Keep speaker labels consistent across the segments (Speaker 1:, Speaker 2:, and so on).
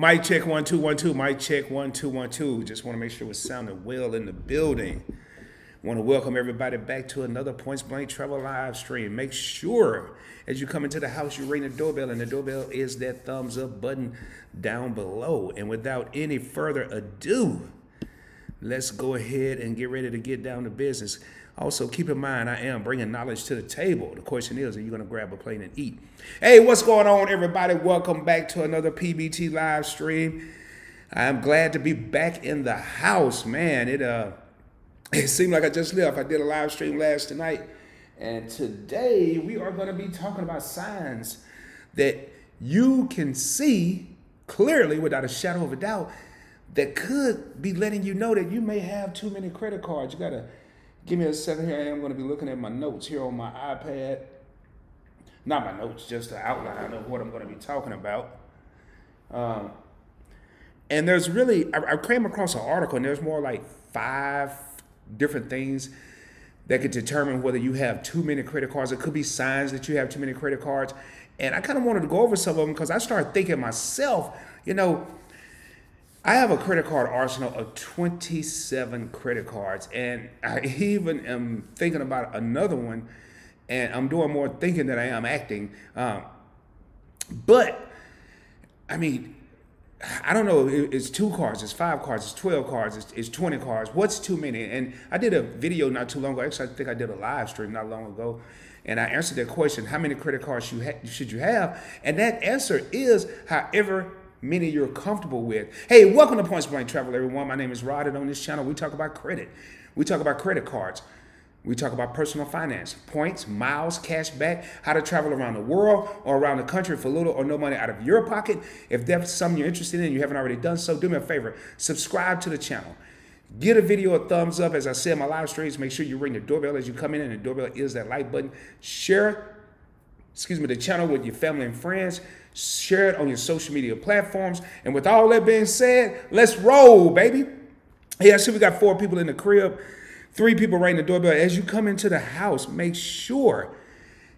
Speaker 1: Mic check one two one two. Mic check one two one two. Just want to make sure we're sounding well in the building. Want to welcome everybody back to another Points Blank Travel live stream. Make sure as you come into the house, you ring the doorbell, and the doorbell is that thumbs up button down below. And without any further ado, let's go ahead and get ready to get down to business. Also, keep in mind, I am bringing knowledge to the table. The question is, are you going to grab a plate and eat? Hey, what's going on, everybody? Welcome back to another PBT live stream. I'm glad to be back in the house, man. It uh, it seemed like I just left. I did a live stream last night, and today we are going to be talking about signs that you can see clearly, without a shadow of a doubt, that could be letting you know that you may have too many credit cards. You got to Give me a second here. I am going to be looking at my notes here on my iPad. Not my notes, just the outline of what I'm going to be talking about. Um, and there's really, I, I came across an article, and there's more like five different things that could determine whether you have too many credit cards. It could be signs that you have too many credit cards. And I kind of wanted to go over some of them because I started thinking myself, you know, I have a credit card arsenal of 27 credit cards, and I even am thinking about another one, and I'm doing more thinking than I am acting. Um, but, I mean, I don't know, it's two cards, it's five cards, it's 12 cards, it's, it's 20 cards. What's too many? And I did a video not too long ago. Actually, I think I did a live stream not long ago. And I answered that question, how many credit cards should you have? And that answer is however many you're comfortable with. Hey, welcome to Points Blank Travel, everyone. My name is Rod, and on this channel, we talk about credit. We talk about credit cards. We talk about personal finance, points, miles, cash back, how to travel around the world or around the country for little or no money out of your pocket. If that's something you're interested in you haven't already done so, do me a favor, subscribe to the channel. Get a video a thumbs up. As I said my live streams, make sure you ring the doorbell as you come in, and the doorbell is that like button. Share, excuse me, the channel with your family and friends. Share it on your social media platforms. And with all that being said, let's roll, baby. Hey, I see we got four people in the crib, three people ringing the doorbell. As you come into the house, make sure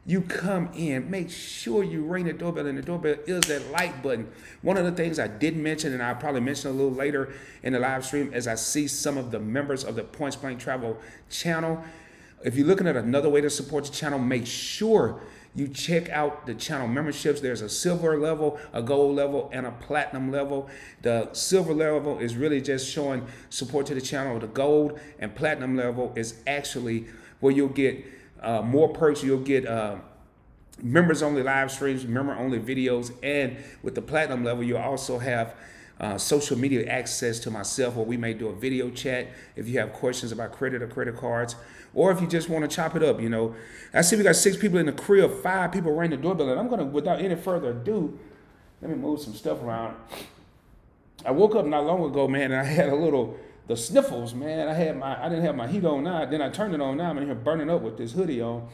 Speaker 1: you come in, make sure you ring the doorbell, and the doorbell is that like button. One of the things I didn't mention, and I'll probably mention a little later in the live stream, as I see some of the members of the Points Blank Travel channel. If you're looking at another way to support the channel, make sure you check out the channel memberships. There's a silver level, a gold level, and a platinum level. The silver level is really just showing support to the channel. The gold and platinum level is actually where you'll get uh, more perks. You'll get uh, members only live streams, member only videos, and with the platinum level, you'll also have uh, social media access to myself where we may do a video chat if you have questions about credit or credit cards or if you just want to chop it up, you know. I see we got six people in the crib, five people ring the doorbell, and I'm gonna, without any further ado, let me move some stuff around. I woke up not long ago, man, and I had a little the sniffles, man. I had my I didn't have my heat on now. Then I turned it on now. I'm in here burning up with this hoodie on.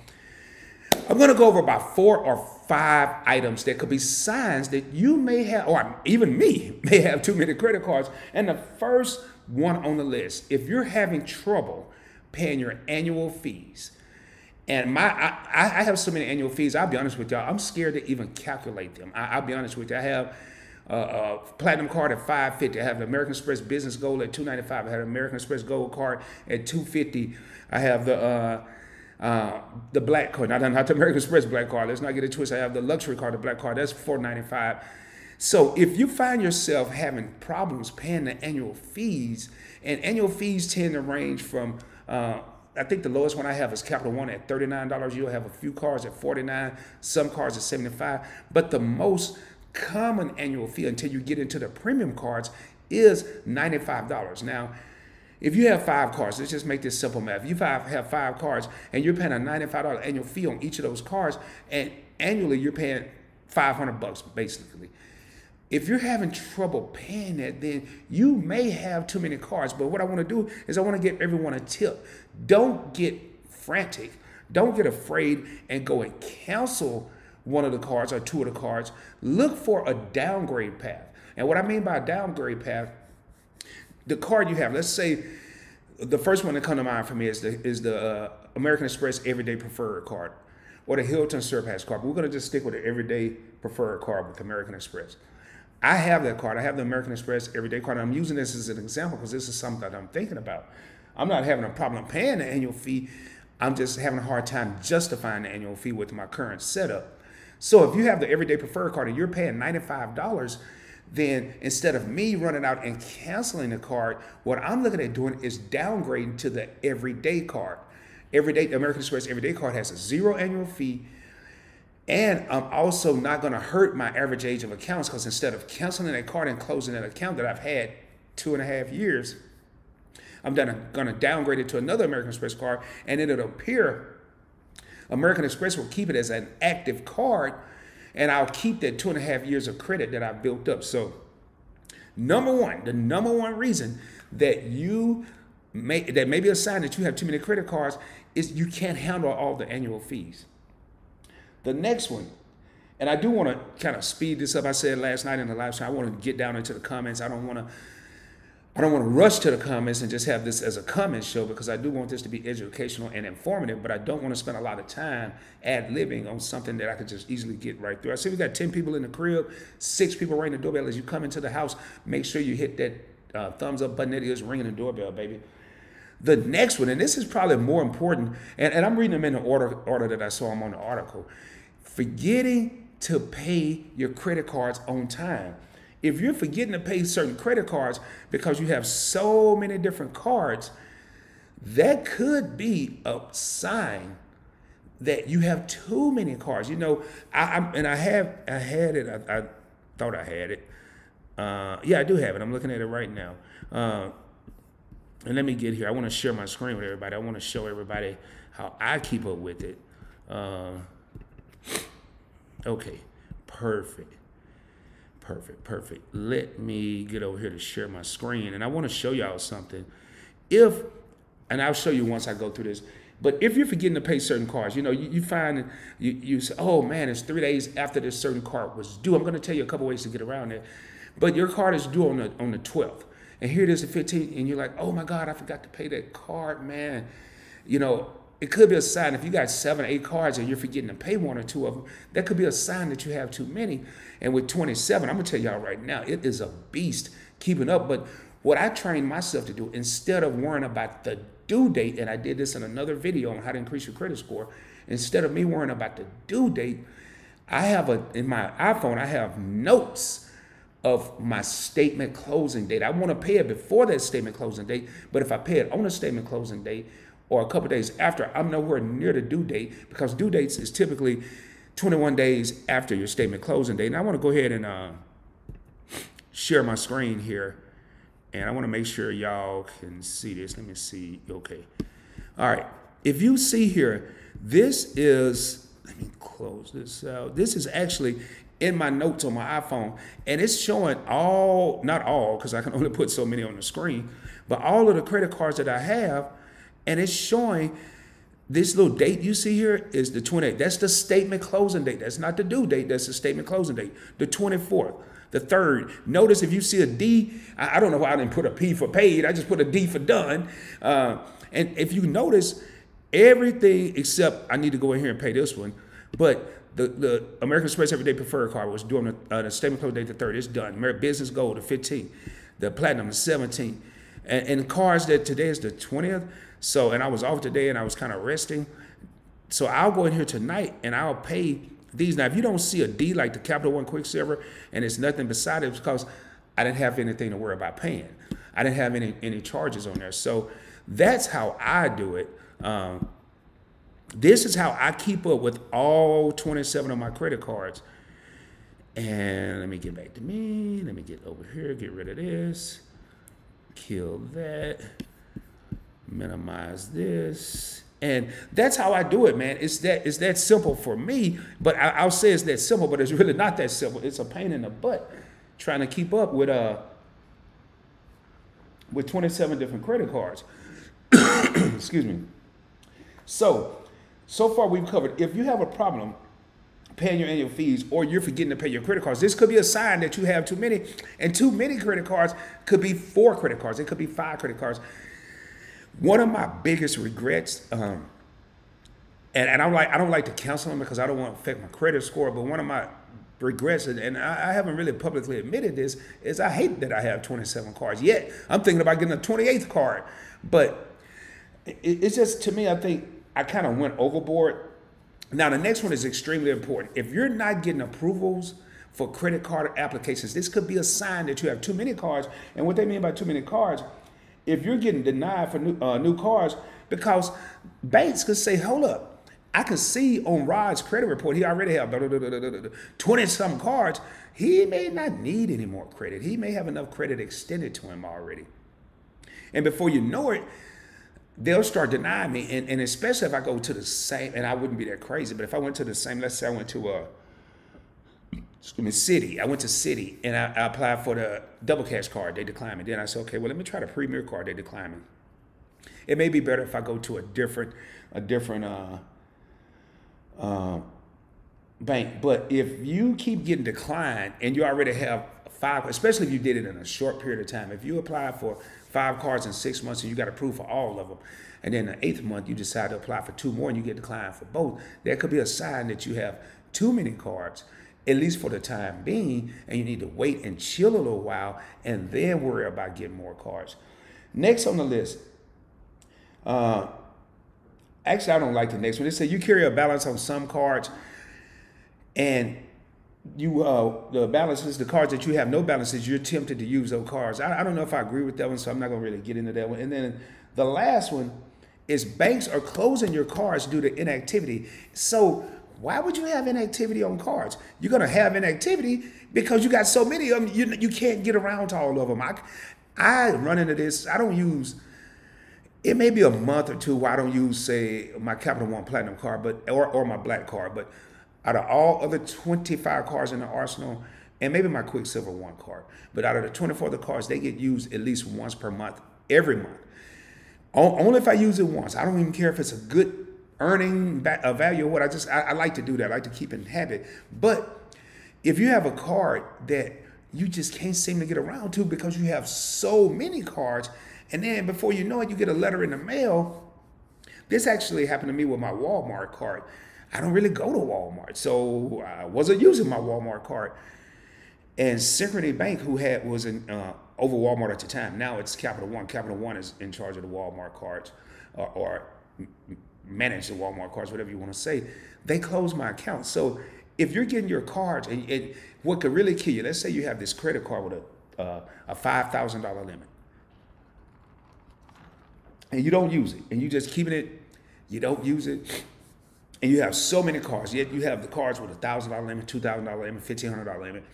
Speaker 1: I'm gonna go over about four or five items that could be signs that you may have, or even me may have too many credit cards. And the first one on the list, if you're having trouble paying your annual fees. And my, I, I have so many annual fees. I'll be honest with y'all. I'm scared to even calculate them. I, will be honest with you. I have a, a platinum card at 550. I have the American Express Business Gold at 295. I have an American Express Gold card at 250. I have the uh, uh, the black card. Not, not the American Express black card. Let's not get it twisted. I have the luxury card, the black card. That's 495. So if you find yourself having problems paying the annual fees, and annual fees tend to range from uh, I think the lowest one I have is Capital One at $39. You'll have a few cars at 49 some cars at 75 But the most common annual fee until you get into the premium cards is $95. Now, if you have five cars, let's just make this simple math. If you five, have five cars and you're paying a $95 annual fee on each of those cars, and annually you're paying 500 bucks basically. If you're having trouble paying that, then you may have too many cards. But what I want to do is I want to give everyone a tip. Don't get frantic. Don't get afraid and go and cancel one of the cards or two of the cards. Look for a downgrade path. And what I mean by a downgrade path, the card you have, let's say the first one that come to mind for me is the is the uh, American Express Everyday Preferred card or the Hilton Surpass card. But we're going to just stick with the Everyday Preferred card with American Express. I have that card. I have the American Express Everyday card. I'm using this as an example because this is something that I'm thinking about. I'm not having a problem paying the annual fee. I'm just having a hard time justifying the annual fee with my current setup. So if you have the Everyday Preferred card and you're paying $95, then instead of me running out and canceling the card, what I'm looking at doing is downgrading to the Everyday card. Everyday American Express Everyday card has a zero annual fee. And I'm also not going to hurt my average age of accounts because instead of canceling that card and closing an account that I've had two and a half years, I'm going to downgrade it to another American Express card, and it'll appear American Express will keep it as an active card, and I'll keep that two and a half years of credit that I've built up. So, number one, the number one reason that you may that may be a sign that you have too many credit cards is you can't handle all the annual fees. The next one, and I do want to kind of speed this up. I said last night in the live stream, I want to get down into the comments. I don't want to I don't want to rush to the comments and just have this as a comment show because I do want this to be educational and informative, but I don't want to spend a lot of time ad libbing on something that I could just easily get right through. I see we got 10 people in the crib, six people ringing the doorbell. As you come into the house, make sure you hit that uh, thumbs up button that is ringing the doorbell, baby. The next one, and this is probably more important, and, and I'm reading them in the order, order that I saw them on the article. Forgetting to pay your credit cards on time. If you're forgetting to pay certain credit cards because you have so many different cards, that could be a sign that you have too many cards. You know, I, I'm, and I have I had it. I, I thought I had it. Uh, yeah, I do have it. I'm looking at it right now. Uh, and let me get here. I want to share my screen with everybody. I want to show everybody how I keep up with it. Uh, okay, perfect. Perfect, perfect. Let me get over here to share my screen. And I want to show y'all something. If, and I'll show you once I go through this, but if you're forgetting to pay certain cards, you know, you, you find, you, you say, oh man, it's three days after this certain card was due. I'm going to tell you a couple ways to get around it. But your card is due on the, on the 12th. And here it is at 15, and you're like, oh my God, I forgot to pay that card, man. You know, it could be a sign if you got seven, eight cards and you're forgetting to pay one or two of them, that could be a sign that you have too many. And with 27, I'm gonna tell y'all right now, it is a beast keeping up. But what I trained myself to do, instead of worrying about the due date, and I did this in another video on how to increase your credit score, instead of me worrying about the due date, I have a in my iPhone, I have notes of my statement closing date. I want to pay it before that statement closing date, but if I pay it on a statement closing date, or a couple days after, I'm nowhere near the due date because due dates is typically 21 days after your statement closing date. And I want to go ahead and uh, share my screen here. And I want to make sure y'all can see this. Let me see. Okay. All right. If you see here, this is, let me close this out. This is actually in my notes on my iPhone, and it's showing all, not all, because I can only put so many on the screen, but all of the credit cards that I have and it's showing this little date you see here is the 28th. That's the statement closing date. That's not the due date. That's the statement closing date. The 24th, the 3rd. Notice if you see a D, I don't know why I didn't put a P for paid. I just put a D for done. Uh, and if you notice, everything except I need to go in here and pay this one, but the, the American Express Everyday Preferred card was doing uh, the statement closing date the 3rd. It's done. Business Gold the 15th. The Platinum the 17th. And, and cards that today is the 20th so, and I was off today and I was kind of resting. So I'll go in here tonight and I'll pay these. Now, if you don't see a D like the Capital One Quicksilver and it's nothing beside it, because I didn't have anything to worry about paying. I didn't have any any charges on there. So that's how I do it. Um, this is how I keep up with all 27 of my credit cards. And let me get back to me. Let me get over here, get rid of this, kill that minimize this. And that's how I do it, man. It's that it's that simple for me. But I, will say it's that simple, but it's really not that simple. It's a pain in the butt trying to keep up with uh with 27 different credit cards. Excuse me. So, so far we've covered if you have a problem paying your annual fees or you're forgetting to pay your credit cards, this could be a sign that you have too many. And too many credit cards could be four credit cards. It could be five credit cards. One of my biggest regrets, um, and, and I'm like, I don't like to counsel them because I don't want to affect my credit score, but one of my regrets, and, and I, I, haven't really publicly admitted this, is I hate that I have 27 cards. Yet I'm thinking about getting a 28th card. But it, it's just, to me, I think I kind of went overboard. Now, the next one is extremely important. If you're not getting approvals for credit card applications, this could be a sign that you have too many cards. And what they mean by too many cards, if you're getting denied for new, uh, new cards, because banks could say, hold up, I can see on Rod's credit report, he already have 20 some cards. He may not need any more credit. He may have enough credit extended to him already. And before you know it, they'll start denying me. And, and especially if I go to the same, and I wouldn't be that crazy, but if I went to the same, let's say I went to a, excuse me, Citi. I went to Citi and I, I applied for the double cash card. They declined me. Then I said, okay, well, let me try the premier card. They declined me. It may be better if I go to a different, a different, uh, uh, bank. But if you keep getting declined and you already have five, especially if you did it in a short period of time, if you apply for five cards in six months and you got approved for all of them, and then the eighth month you decide to apply for two more and you get declined for both, that could be a sign that you have too many cards, at least for the time being, and you need to wait and chill a little while and then worry about getting more cards. Next on the list, uh, Actually, I don't like the next one. They say you carry a balance on some cards, and you uh, the balances, the cards that you have no balances, you're tempted to use those cards. I, I don't know if I agree with that one, so I'm not gonna really get into that one. And then the last one is banks are closing your cards due to inactivity. So why would you have inactivity on cards? You're gonna have inactivity because you got so many of them. You you can't get around to all of them. I I run into this. I don't use it may be a month or two where I don't use, say, my Capital One Platinum card, but or, or my black card. But out of all other 25 cards in the arsenal, and maybe my Quicksilver One card, but out of the 24 other cards, they get used at least once per month, every month. Only if I use it once. I don't even care if it's a good earning a value or what. I just I, I like to do that. I like to keep in habit. But if you have a card that you just can't seem to get around to because you have so many cards, and then before you know it, you get a letter in the mail. This actually happened to me with my Walmart card. I don't really go to Walmart, so I wasn't using my Walmart card. And Synchrony Bank, who had was in, uh, over Walmart at the time, now it's Capital One. Capital One is in charge of the Walmart cards, or, or manage the Walmart cards, whatever you want to say. They closed my account. So if you're getting your cards, and, what could really kill you, let's say you have this credit card with a uh, a five thousand dollar limit and you don't use it, and you just keeping it, you don't use it, and you have so many cars. Yet you have the cars with a thousand dollar limit, two thousand dollar limit, fifteen hundred dollar limit,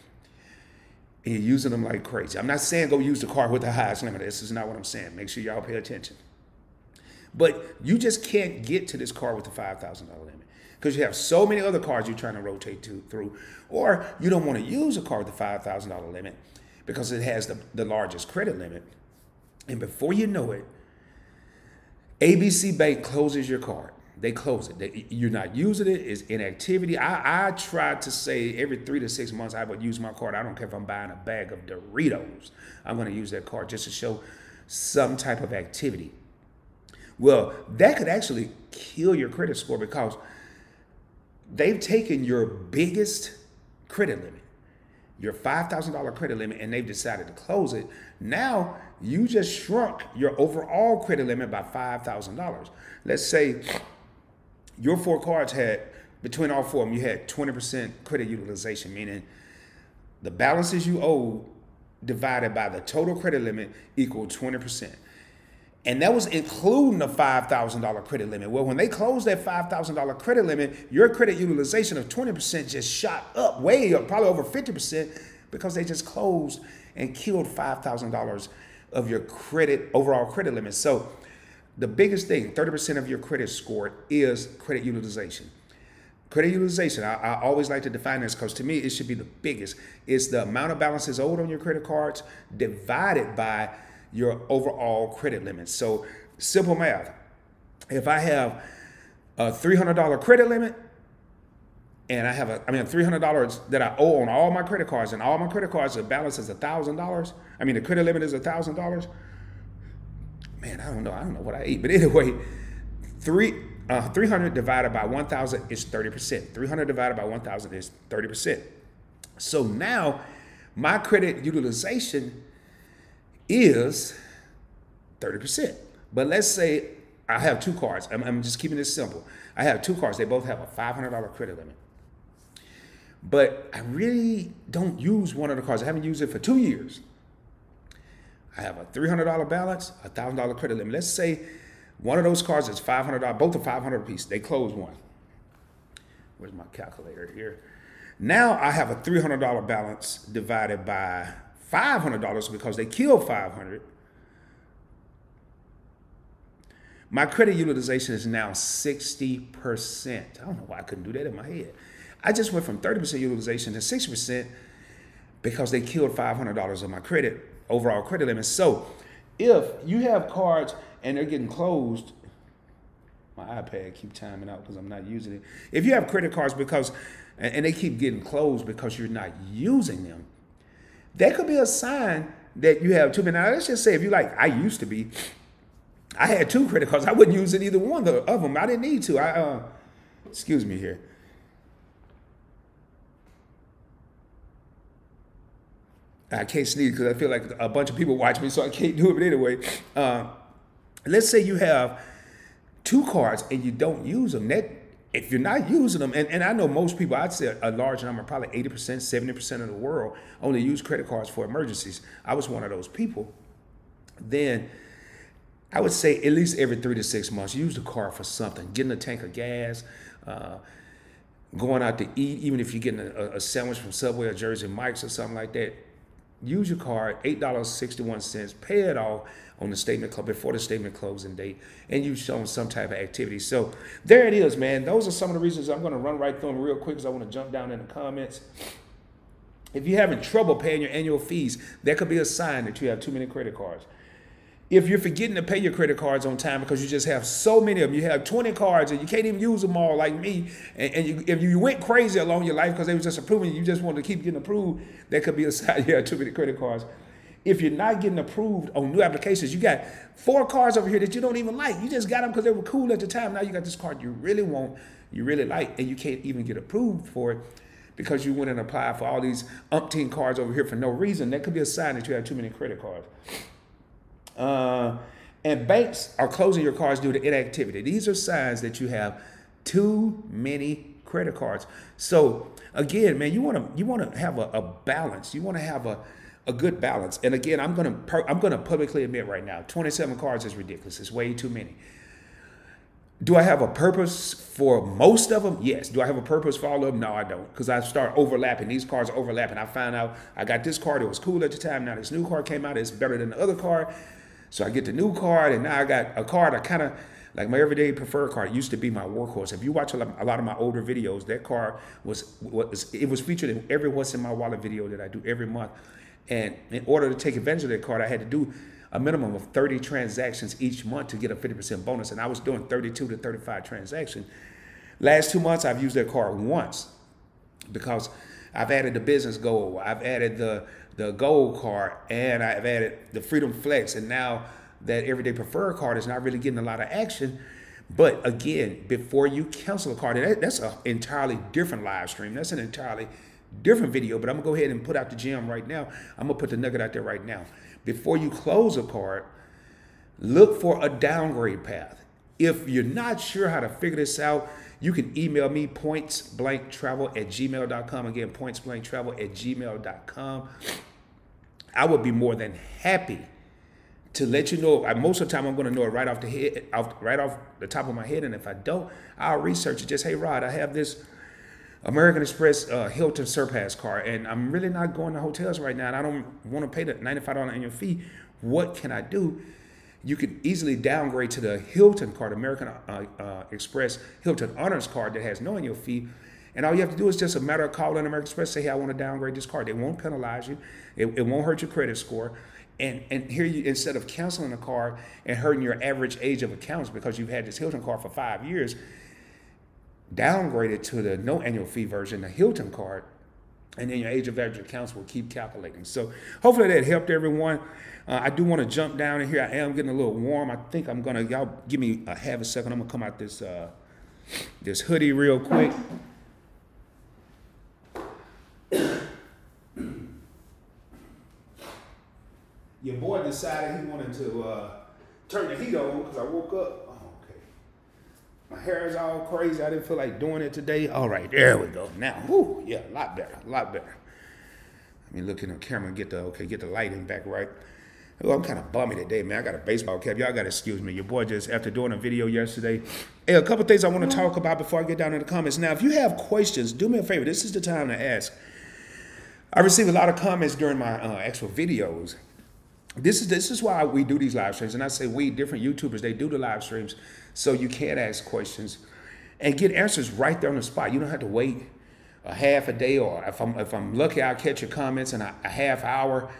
Speaker 1: and you're using them like crazy. I'm not saying go use the car with the highest limit. This is not what I'm saying. Make sure y'all pay attention. But you just can't get to this car with the five thousand dollar limit because you have so many other cars you're trying to rotate to through, or you don't want to use a car with the five thousand dollar limit because it has the, the largest credit limit. And before you know it, ABC Bank closes your card. They close it. They, you're not using it. It's inactivity. I, I try to say every three to six months I would use my card. I don't care if I'm buying a bag of Doritos. I'm going to use that card just to show some type of activity. Well, that could actually kill your credit score because they've taken your biggest credit limit, your $5,000 credit limit, and they've decided to close it. Now you just shrunk your overall credit limit by $5,000. Let's say your four cards had, between all four of them, you had 20% credit utilization, meaning the balances you owe divided by the total credit limit equal 20%. And that was including the $5,000 credit limit. Well, when they closed that $5,000 credit limit, your credit utilization of 20% just shot up way up, probably over 50%, because they just closed and killed $5,000 of your credit, overall credit limit. So the biggest thing, 30% of your credit score is credit utilization. Credit utilization, I, I always like to define this because to me it should be the biggest. It's the amount of balances owed on your credit cards divided by your overall credit limit. So simple math. If I have a $300 credit limit, and I have a, I mean, three hundred dollars that I owe on all my credit cards, and all my credit cards, the balance is a thousand dollars. I mean, the credit limit is a thousand dollars. Man, I don't know. I don't know what I ate, but anyway, three uh, three hundred divided by one thousand is thirty percent. Three hundred divided by one thousand is thirty percent. So now my credit utilization is 30%. But let's say I have two cards. I'm, I'm just keeping this simple. I have two cards. They both have a $500 credit limit. But I really don't use one of the cards. I haven't used it for two years. I have a $300 balance, a $1,000 credit limit. Let's say one of those cards is $500, both are 500 a piece. They close one. Where's my calculator here? Now I have a $300 balance divided by $500 because they killed 500. My credit utilization is now 60%. I don't know why I couldn't do that in my head. I just went from 30% utilization to 60% because they killed $500 of my credit, overall credit limit. So if you have cards and they're getting closed, my iPad keep timing out because I'm not using it. If you have credit cards because and they keep getting closed because you're not using them, that could be a sign that you have too many. Now let's just say if you like, I used to be, I had two credit cards. I wouldn't use it either one of them. I didn't need to. I uh, excuse me here. I can't sneeze because I feel like a bunch of people watch me, so I can't do it. But anyway, uh, let's say you have two cards and you don't use them. That if you're not using them, and, and I know most people, I'd say a large number, probably 80%, 70% of the world only use credit cards for emergencies. I was one of those people. Then I would say at least every three to six months, use the card for something, getting a tank of gas, uh, going out to eat, even if you're getting a, a sandwich from Subway or Jersey Mike's or something like that use your card, $8.61, pay it off on the statement club before the statement closing date, and you've shown some type of activity. So there it is, man. Those are some of the reasons I'm going to run right through them real quick because I want to jump down in the comments. If you're having trouble paying your annual fees, that could be a sign that you have too many credit cards if you're forgetting to pay your credit cards on time because you just have so many of them, you have 20 cards and you can't even use them all like me, and, and you, if you went crazy along your life because they were just approving, you just wanted to keep getting approved, that could be a sign you have too many credit cards. If you're not getting approved on new applications, you got four cards over here that you don't even like. You just got them because they were cool at the time. Now you got this card you really want, you really like, and you can't even get approved for it because you went and applied for all these umpteen cards over here for no reason. That could be a sign that you have too many credit cards. Uh, and banks are closing your cards due to inactivity. These are signs that you have too many credit cards. So again, man, you want to you want to have a, a, balance. You want to have a a good balance. And again, I'm gonna I'm gonna publicly admit right now, 27 cards is ridiculous. It's way too many. Do I have a purpose for most of them? Yes. Do I have a purpose for all of them? No, I don't. Because I start overlapping. These cards overlapping. I found out I got this card. It was cool at the time. Now this new card came out. It's better than the other card. So I get the new card, and now I got a card I kind of like my everyday preferred card used to be my workhorse. If you watch a lot of my older videos, that card was, was it was featured in every what's in my wallet video that I do every month. And in order to take advantage of that card, I had to do a minimum of 30 transactions each month to get a 50% bonus. And I was doing 32 to 35 transactions. Last two months, I've used that card once because I've added the business gold. I've added the the gold card and I've added the Freedom Flex. And now that Everyday Preferred card is not really getting a lot of action. But again, before you cancel a card, that, that's an entirely different live stream. That's an entirely different video. But I'm gonna go ahead and put out the gem right now. I'm gonna put the nugget out there right now. Before you close a card, look for a downgrade path. If you're not sure how to figure this out, you can email me pointsblanktravel at gmail.com. Again, pointsblanktravel at gmail.com. I would be more than happy to let you know. Most of the time, I'm going to know it right off the head, off, right off the top of my head. And if I don't, I'll research it. Just hey, Rod, I have this American Express uh, Hilton Surpass car, and I'm really not going to hotels right now, and I don't want to pay the $95 annual fee. What can I do? You can easily downgrade to the Hilton card, American uh, uh, Express Hilton Honors card that has no annual fee. And all you have to do is just a matter of calling American Express, say, hey, I want to downgrade this card. They won't penalize you. It, it won't hurt your credit score. And and here you instead of canceling a card and hurting your average age of accounts because you've had this Hilton card for five years, downgrade it to the no annual fee version, the Hilton card, and then your age of average accounts will keep calculating. So hopefully that helped everyone. Uh, I do want to jump down in here. I am getting a little warm. I think I'm gonna y'all give me a half a second. I'm gonna come out this uh, this hoodie real quick. Your boy decided he wanted to uh, turn the heat on because I woke up my hair is all crazy. I didn't feel like doing it today. All right, there we go. Now, whoo, yeah, a lot better, a lot better. Let me look in the camera and get the okay, get the lighting back right. Oh, I'm kind of bummy today, man. I got a baseball cap. Y'all got to excuse me. Your boy just, after doing a video yesterday. Hey, a couple things I want to talk about before I get down in the comments. Now, if you have questions, do me a favor. This is the time to ask. I receive a lot of comments during my uh, actual videos. This is this is why we do these live streams, and I say we different YouTubers they do the live streams so you can ask questions and get answers right there on the spot. You don't have to wait a half a day, or if I'm if I'm lucky, I'll catch your comments in a, a half hour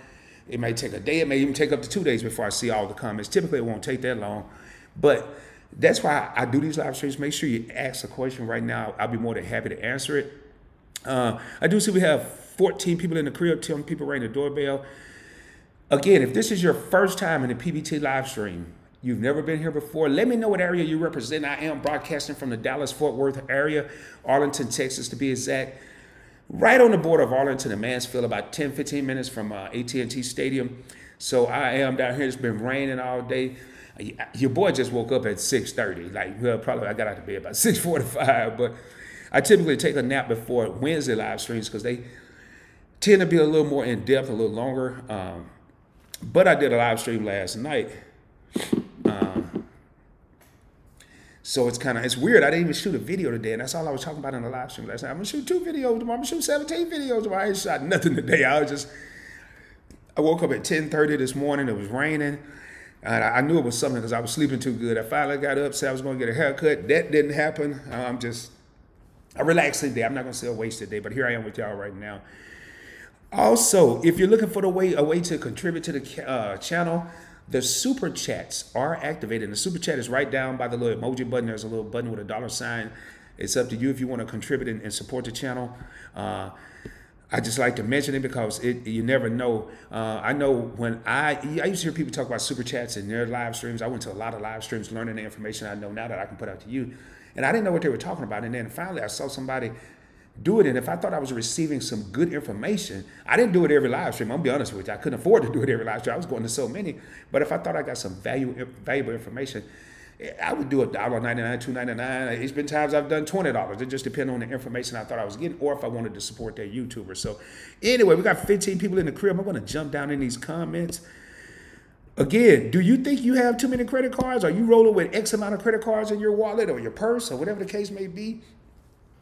Speaker 1: it may take a day, it may even take up to two days before I see all the comments. Typically, it won't take that long. But that's why I do these live streams. Make sure you ask a question right now. I'll be more than happy to answer it. Uh, I do see we have 14 people in the crib, 10 people ringing the doorbell. Again, if this is your first time in a PBT live stream, you've never been here before, let me know what area you represent. I am broadcasting from the Dallas Fort Worth area, Arlington, Texas to be exact right on the border of Arlington and Mansfield, about 10, 15 minutes from uh, AT&T Stadium. So I am down here. It's been raining all day. Your boy just woke up at 6.30. Like, well, probably I got out of bed about 6.45. But I typically take a nap before Wednesday live streams because they tend to be a little more in-depth, a little longer. Um, but I did a live stream last night. So it's kind of it's weird. I didn't even shoot a video today, and that's all I was talking about in the live stream last night. I'm gonna shoot two videos tomorrow. I'm gonna shoot 17 videos tomorrow. I ain't shot nothing today. I was just I woke up at 10:30 this morning. It was raining. And I knew it was something because I was sleeping too good. I finally got up, said I was going to get a haircut. That didn't happen. I'm just, I relaxed today. I'm not going to say a wasted day, but here I am with y'all right now. Also, if you're looking for the way a way to contribute to the uh, channel, the super chats are activated. And the super chat is right down by the little emoji button. There's a little button with a dollar sign. It's up to you if you want to contribute and, and support the channel. Uh, I just like to mention it because it you never know. Uh, I know when I I used to hear people talk about super chats in their live streams. I went to a lot of live streams learning the information I know now that I can put out to you. And I didn't know what they were talking about. And then finally I saw somebody do it. And if I thought I was receiving some good information, I didn't do it every live stream. I'm gonna be honest with you. I couldn't afford to do it every live stream. I was going to so many. But if I thought I got some value, eh, valuable information, eh, I would do a dollar ninety nine, two ninety nine. It's been times I've done twenty dollars. It just depends on the information I thought I was getting, or if I wanted to support that YouTuber. So, anyway, we got 15 people in the crib. I'm gonna jump down in these comments. Again, do you think you have too many credit cards? Are you rolling with X amount of credit cards in your wallet or your purse or whatever the case may be?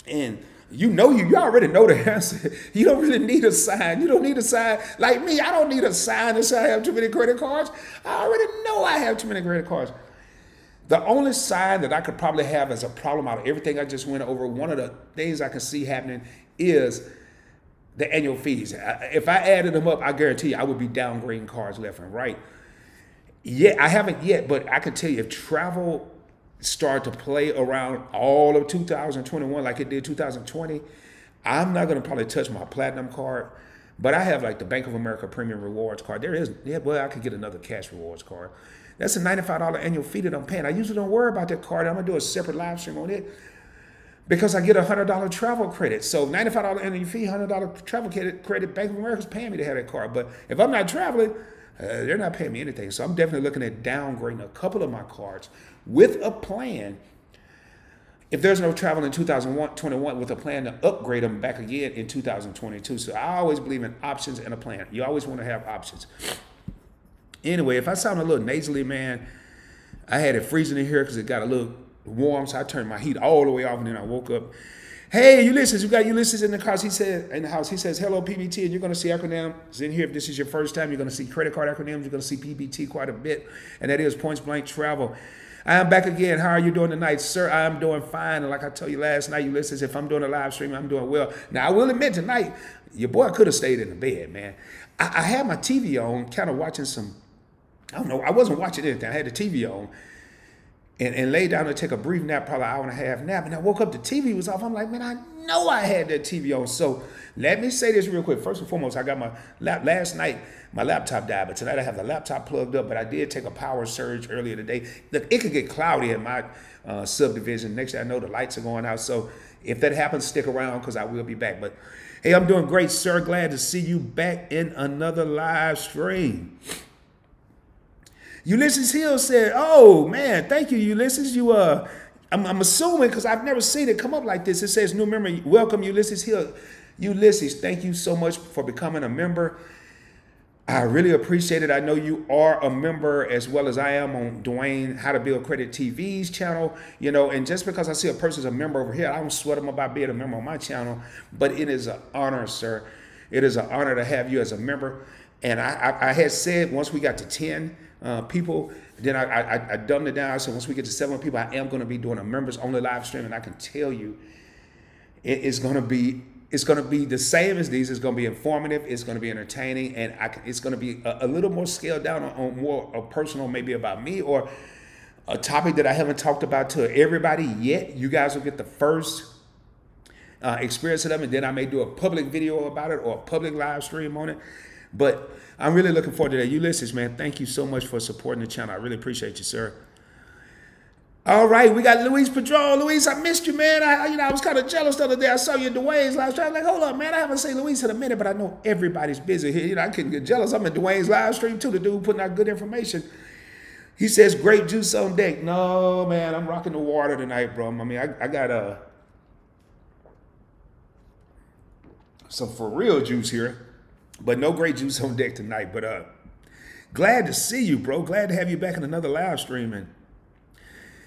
Speaker 1: And you know you. You already know the answer. You don't really need a sign. You don't need a sign. Like me, I don't need a sign to say I have too many credit cards. I already know I have too many credit cards. The only sign that I could probably have as a problem out of everything I just went over, one of the things I can see happening is the annual fees. If I added them up, I guarantee you I would be downgrading cards left and right. Yeah, I haven't yet, but I can tell you if travel start to play around all of 2021 like it did 2020, I'm not going to probably touch my platinum card. But I have like the Bank of America Premium Rewards card. There is, yeah, well, I could get another cash rewards card. That's a $95 annual fee that I'm paying. I usually don't worry about that card. I'm going to do a separate live stream on it because I get a $100 travel credit. So $95 annual fee, $100 travel credit, Bank of America's paying me to have that card. But if I'm not traveling, uh, they're not paying me anything. So I'm definitely looking at downgrading a couple of my cards with a plan. If there's no travel in 2021, with a plan to upgrade them back again in 2022. So I always believe in options and a plan. You always want to have options. Anyway, if I sound a little nasally, man, I had it freezing in here because it got a little warm, so I turned my heat all the way off, and then I woke up. Hey, Ulysses, you got Ulysses in the house. He said in the house, he says, "Hello, PBT," and you're going to see acronyms in here. If this is your first time, you're going to see credit card acronyms. You're going to see PBT quite a bit, and that is points blank travel. I am back again. How are you doing tonight, sir? I am doing fine. And like I told you last night, you listen, if I'm doing a live stream, I'm doing well. Now, I will admit tonight, your boy could have stayed in the bed, man. I, I had my TV on, kind of watching some, I don't know, I wasn't watching anything. I had the TV on and, and lay down to take a brief nap, probably an hour and a half nap. And I woke up, the TV was off. I'm like, man, I know I had that TV on. So let me say this real quick. First and foremost, I got my lap last night my laptop died, but tonight I have the laptop plugged up. But I did take a power surge earlier today. Look, it could get cloudy in my uh, subdivision. Next thing I know, the lights are going out. So if that happens, stick around because I will be back. But hey, I'm doing great, sir. Glad to see you back in another live stream. Ulysses Hill said, "Oh man, thank you, Ulysses. You uh, I'm, I'm assuming because I've never seen it come up like this. It says new member. Welcome, Ulysses Hill. Ulysses, thank you so much for becoming a member. I really appreciate it. I know you are a member as well as I am on Dwayne How to Build Credit TV's channel, you know, and just because I see a person's a member over here, I don't sweat them about being a member on my channel, but it is an honor, sir. It is an honor to have you as a member. And I, I, I had said once we got to 10 uh, people, then I, I, I dumbed it down. I said once we get to seven people, I am going to be doing a members only live stream. And I can tell you, it is going to be it's going to be the same as these. It's going to be informative. It's going to be entertaining, and I, it's going to be a, a, little more scaled down on, on more a personal, maybe about me or a topic that I haven't talked about to everybody yet. You guys will get the first uh, experience of them, and then I may do a public video about it or a public live stream on it. But I'm really looking forward to that. Ulysses, man, thank you so much for supporting the channel. I really appreciate you, sir. All right, we got Luis Pedro. Luis, I missed you, man. I, you know, I was kind of jealous the other day. I saw you in Dwayne's live stream. I was like, hold up, man. I haven't seen Luis in a minute, but I know everybody's busy here. You know, I can get jealous. I'm in Dwayne's live stream too. The dude putting out good information. He says, grape juice on deck. No, man, I'm rocking the water tonight, bro. I mean, I, I got uh, some for real juice here, but no grape juice on deck tonight. But uh, glad to see you, bro. Glad to have you back in another live stream. And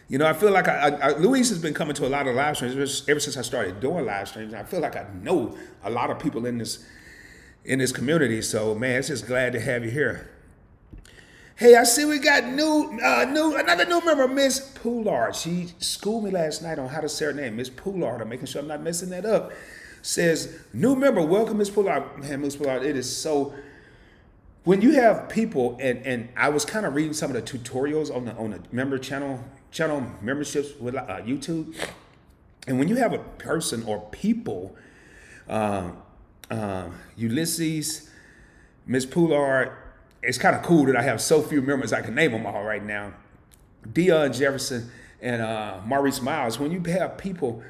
Speaker 1: you know, I feel like I, I, Luis has been coming to a lot of live streams ever since I started doing live streams. I feel like I know a lot of people in this in this community. So man, it's just glad to have you here. Hey, I see we got new uh, new another new member, Miss Poulard. She schooled me last night on how to say her name, Miss Poulard. I'm making sure I'm not messing that up. Says new member, welcome, Miss Poulard. Man, Miss Poulard, it is so when you have people and and I was kind of reading some of the tutorials on the on the member channel channel memberships with uh, YouTube. And when you have a person or people, uh, uh, Ulysses, Miss Poulard, it's kind of cool that I have so few members. I can name them all right now. Dion Jefferson and uh, Maurice Miles. When you have people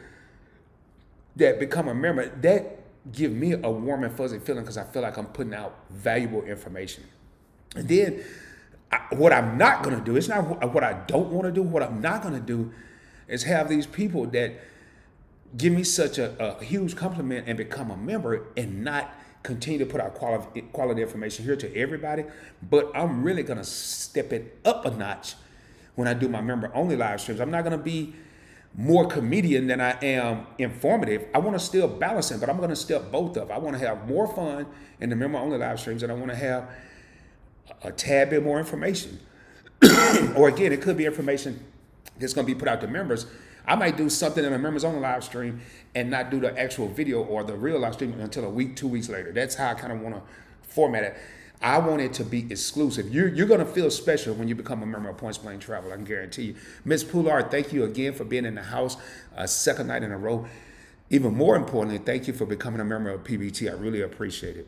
Speaker 1: that become a member, that give me a warm and fuzzy feeling because I feel like I'm putting out valuable information. And then what I'm not going to do, it's not what I don't want to do. What I'm not going to do is have these people that give me such a, a, huge compliment and become a member and not continue to put out quality, quality information here to everybody. But I'm really going to step it up a notch when I do my member only live streams. I'm not going to be more comedian than I am informative. I want to still balance it, but I'm going to step both up. I want to have more fun in the member only live streams and I want to have a tad bit more information. or again, it could be information that's going to be put out to members. I might do something in a members only live stream and not do the actual video or the real live stream until a week, two weeks later. That's how I kind of want to format it. I want it to be exclusive. You're, you're going to feel special when you become a member of Points Blank Travel. I can guarantee you. Miss Poulard, thank you again for being in the house a second night in a row. Even more importantly, thank you for becoming a member of PBT. I really appreciate it.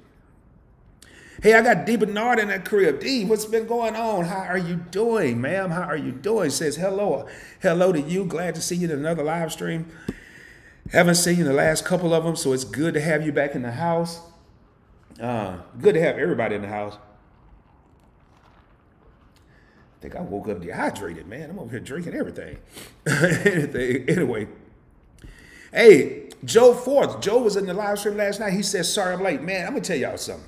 Speaker 1: Hey, I got D Bernard in that crib. D, what's been going on? How are you doing, ma'am? How are you doing? Says hello. Hello to you. Glad to see you in another live stream. Haven't seen you in the last couple of them, so it's good to have you back in the house. Uh, good to have everybody in the house. I think I woke up dehydrated, man. I'm over here drinking everything. anyway, hey, Joe Forth. Joe was in the live stream last night. He said, sorry I'm late. Man, I'm going to tell y'all something.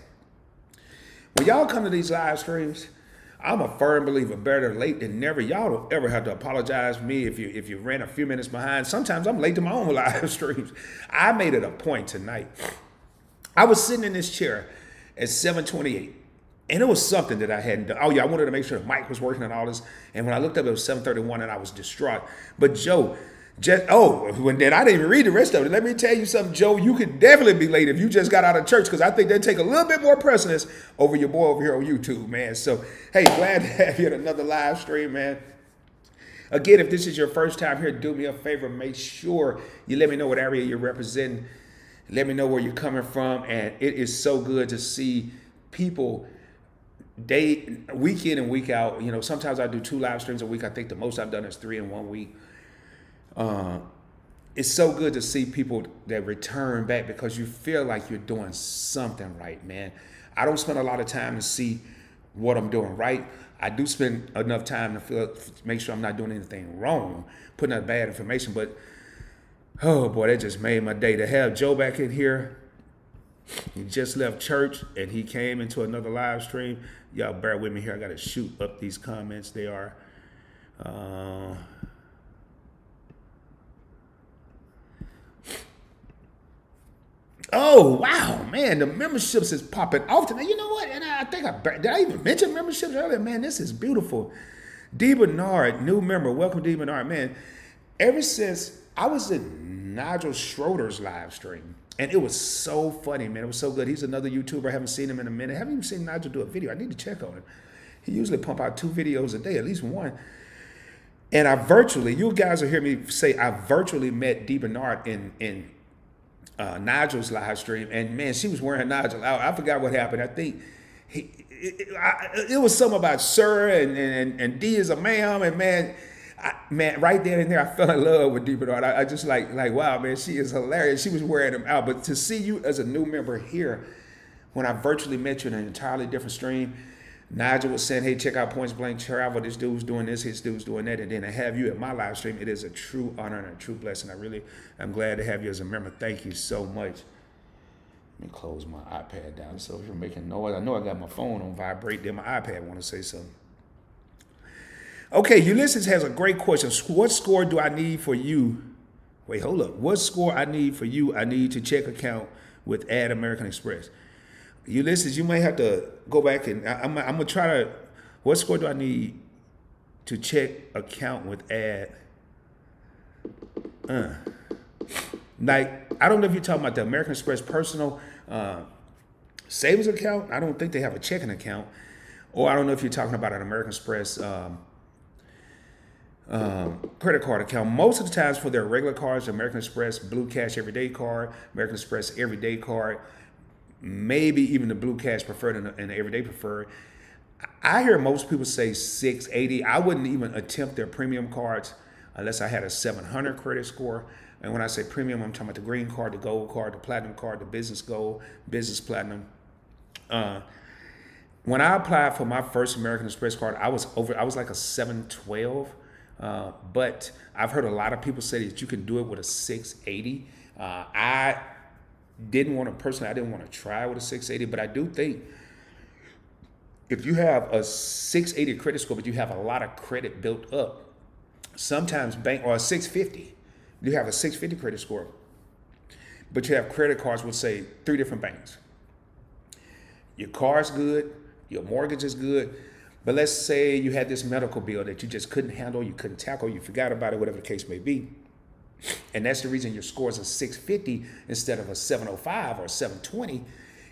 Speaker 1: When y'all come to these live streams, I'm a firm believer, better late than never. Y'all don't ever have to apologize for me if you if you ran a few minutes behind. Sometimes I'm late to my own live streams. I made it a point tonight. I was sitting in this chair at 728. And it was something that I hadn't done. Oh yeah, I wanted to make sure the mic was working and all this. And when I looked up, it was 731 and I was distraught. But Joe, just oh, when then I didn't even read the rest of it. Let me tell you something, Joe. You could definitely be late if you just got out of church because I think they take a little bit more precedence over your boy over here on YouTube, man. So hey, glad to have you at another live stream, man. Again, if this is your first time here, do me a favor. Make sure you let me know what area you're representing. Let me know where you're coming from, and it is so good to see people day week in and week out. You know, sometimes I do two live streams a week. I think the most I've done is three in one week uh, it's so good to see people that return back because you feel like you're doing something right, man. I don't spend a lot of time to see what I'm doing right. I do spend enough time to feel make sure I'm not doing anything wrong, putting out bad information. But oh boy, that just made my day to have Joe back in here. He just left church and he came into another live stream. Y'all bear with me here. I got to shoot up these comments. They are. Uh, Oh wow, man, the memberships is popping off tonight. You know what? And I think I did I even mention memberships earlier. Man, this is beautiful. D Bernard, new member. Welcome, D Bernard. Man, ever since I was in Nigel Schroeder's live stream, and it was so funny, man. It was so good. He's another YouTuber. I haven't seen him in a minute. I haven't even seen Nigel do a video. I need to check on him. He usually pump out two videos a day, at least one. And I virtually, you guys will hear me say, I virtually met D Bernard in in uh, Nigel's live stream, and man, she was wearing Nigel out. I forgot what happened. I think he, it, it, I, it was something about sir and, and and D is a ma'am, and man, I, man, right there and there, I fell in love with D Bernard. I, I just like like wow, man, she is hilarious. She was wearing them out, but to see you as a new member here, when I virtually met you in an entirely different stream Nigel was saying, hey, check out Points Blank Travel. This dude's doing this, his dude's doing that. And then to have you at my live stream, it is a true honor and a true blessing. I really am glad to have you as a member. Thank you so much. Let me close my iPad down. So if you're making noise, I know I got my phone on vibrate. Then my iPad want to say something. Okay, Ulysses has a great question. What score do I need for you? Wait, hold up. What score I need for you? I need to check account with Ad American Express. Ulysses, you might have to go back and I, am I'm gonna try to. What score do I need to check account with ad? Uh, like I don't know if you're talking about the American Express personal uh, savings account. I don't think they have a checking account, or I don't know if you're talking about an American Express. Um, um, credit card account. Most of the times for their regular cards, American Express Blue Cash Everyday Card, American Express Everyday Card, maybe even the blue cash preferred and and everyday preferred. I hear most people say 680. I wouldn't even attempt their premium cards unless I had a 700 credit score. And when I say premium, I'm talking about the green card, the gold card, the platinum card, the business gold, business platinum. Uh, when I applied for my first American Express card, I was over. I was like a 712. Uh, but I've heard a lot of people say that you can do it with a 680. Uh, I didn't want to personally, I didn't want to try with a 680, but I do think if you have a 680 credit score, but you have a lot of credit built up, sometimes bank or a 650, you have a 650 credit score, but you have credit cards with say three different banks. Your car's good, your mortgage is good, but let's say you had this medical bill that you just couldn't handle, you couldn't tackle, you forgot about it, whatever the case may be. And that's the reason your score is a 650 instead of a 705 or 720.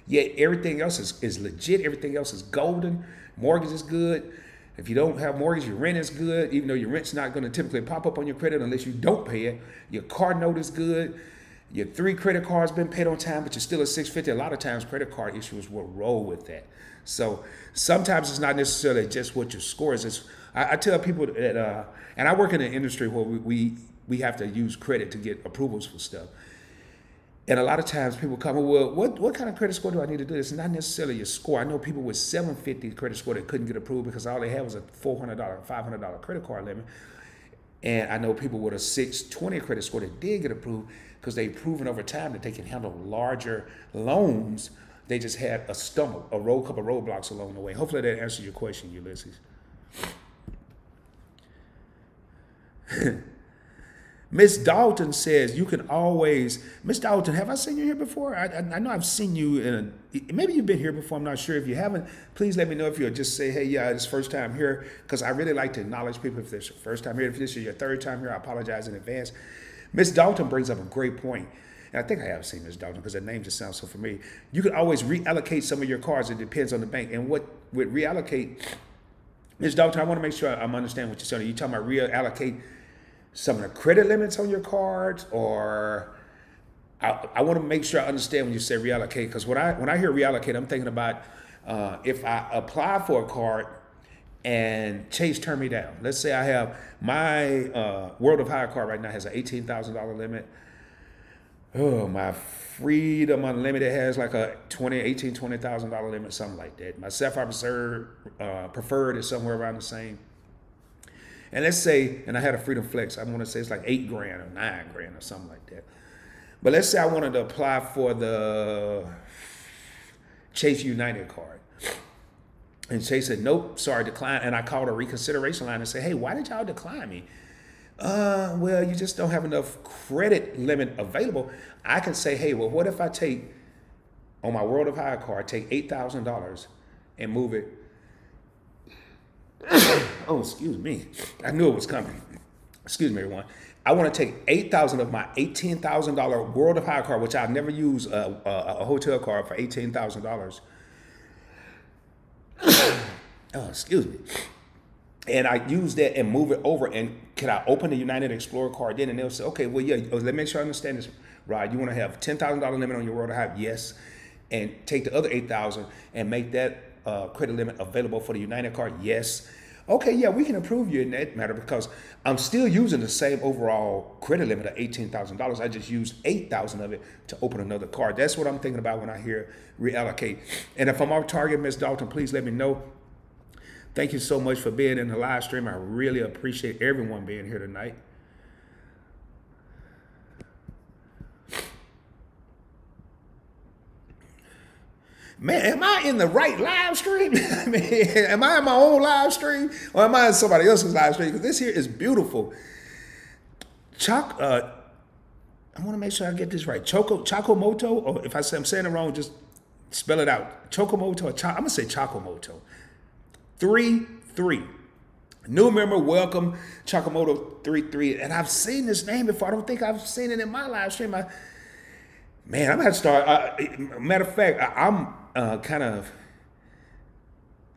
Speaker 1: Yet everything else is, is legit. Everything else is golden. Mortgage is good. If you don't have mortgage, your rent is good, even though your rent's not going to typically pop up on your credit unless you don't pay it. Your car note is good. Your three credit cards been paid on time, but you're still at 650. A lot of times credit card issuers will roll with that. So sometimes it's not necessarily just what your score is. It's, I, I tell people that, uh, and I work in an industry where we, we we have to use credit to get approvals for stuff. And a lot of times people come, well, what, what kind of credit score do I need to do? It's not necessarily your score. I know people with 750 credit score that couldn't get approved because all they had was a $400, $500 credit card limit. And I know people with a 620 credit score that did get approved because they've proven over time that they can handle larger loans. They just had a stumble, a road, couple roadblocks along the way. Hopefully that answers your question, Ulysses. Miss Dalton says you can always. Miss Dalton, have I seen you here before? I, I, I, know I've seen you in a. Maybe you've been here before. I'm not sure. If you haven't, please let me know if you'll just say, "Hey, yeah, it's first time here," because I really like to acknowledge people if it's your first time here. If this is your third time here, I apologize in advance. Miss Dalton brings up a great point. And I think I have seen Miss Dalton because her name just sounds so familiar. You can always reallocate some of your cards. It depends on the bank. And what would reallocate, Miss Dalton, I want to make sure I'm understanding what you're saying. Are you talking about reallocate some of the credit limits on your cards or I, I want to make sure I understand when you say reallocate because when I when I hear reallocate, I'm thinking about uh, if I apply for a card and Chase turn me down. Let's say I have my uh, World of Hyatt card right now has an eighteen thousand dollar limit. oh my freedom unlimited has like a 20 18 20000 dollar limit something like that my sapphire preferred, uh, preferred is somewhere around the same and let's say and i had a freedom flex i want to say it's like eight grand or nine grand or something like that but let's say i wanted to apply for the chase united card and chase said nope sorry decline and i called a reconsideration line and said hey why did y'all decline me uh, well, you just don't have enough credit limit available. I can say, hey, well, what if I take on my World of Hyatt card, take eight thousand dollars and move it. oh, excuse me. I knew it was coming. Excuse me, everyone. I want to take eight thousand of my eighteen thousand dollar World of Hyatt card, which I've never used a, a, a hotel card for eighteen thousand dollars. oh, excuse me and I use that and move it over. And can I open the United Explorer card then? And they'll say, okay, well, yeah, oh, let me make sure I understand this, Rod. You want to have ten thousand dollar limit on your World of Hyatt? Yes, and take the other eight thousand and make that uh, credit limit available for the United card? Yes. Okay, yeah, we can approve you in that matter because I'm still using the same overall credit limit of eighteen thousand dollars. I just used eight thousand of it to open another card. That's what I'm thinking about when I hear reallocate. And if I'm off target, Miss Dalton, please let me know. Thank you so much for being in the live stream. I really appreciate everyone being here tonight. Man, am I in the right live stream? I mean, am I in my own live stream or am I in somebody else's live stream? Because this here is beautiful. Choc, uh, I want to make sure I get this right. Choco, Chocomoto, or if I say I'm saying it wrong, just spell it out. Chocomoto, I'm gonna say Chocomoto. Three, three. New member, welcome, Chakamoto 33. And I've seen this name before. I don't think I've seen it in my live stream. I, man, I'm going to start. Matter of fact, I, am uh, kind of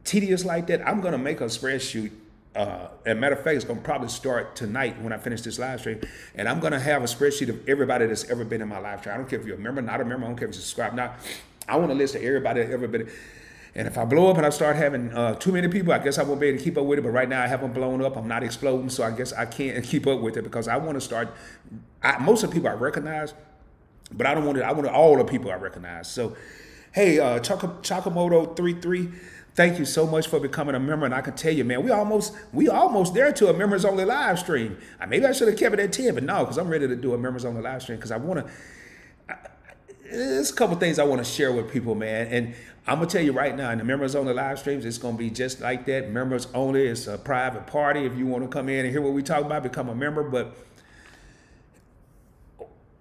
Speaker 1: tedious like that. I'm going to make a spreadsheet. Uh, and matter of fact, it's going to probably start tonight when I finish this live stream. And I'm going to have a spreadsheet of everybody that's ever been in my live stream. I don't care if you're a member, not a member. I don't care if you subscribe. Now, I want a list of everybody that ever been. And if I blow up and I start having uh, too many people, I guess I won't be able to keep up with it. But right now I haven't blown up. I'm not exploding. So I guess I can't keep up with it because I want to start. I, most of the people I recognize, but I don't want to. I want all the people I recognize. So, hey, uh, Chakamoto 33, thank you so much for becoming a member. And I can tell you, man, we almost we almost there to a members only live stream. Maybe I should have kept it at 10, but no, because I'm ready to do a members only live stream because I want to. There's a couple things I want to share with people, man. And I'm gonna tell you right now, in the members only live streams, it's gonna be just like that. Members only. It's a private party. If you want to come in and hear what we talk about, become a member. But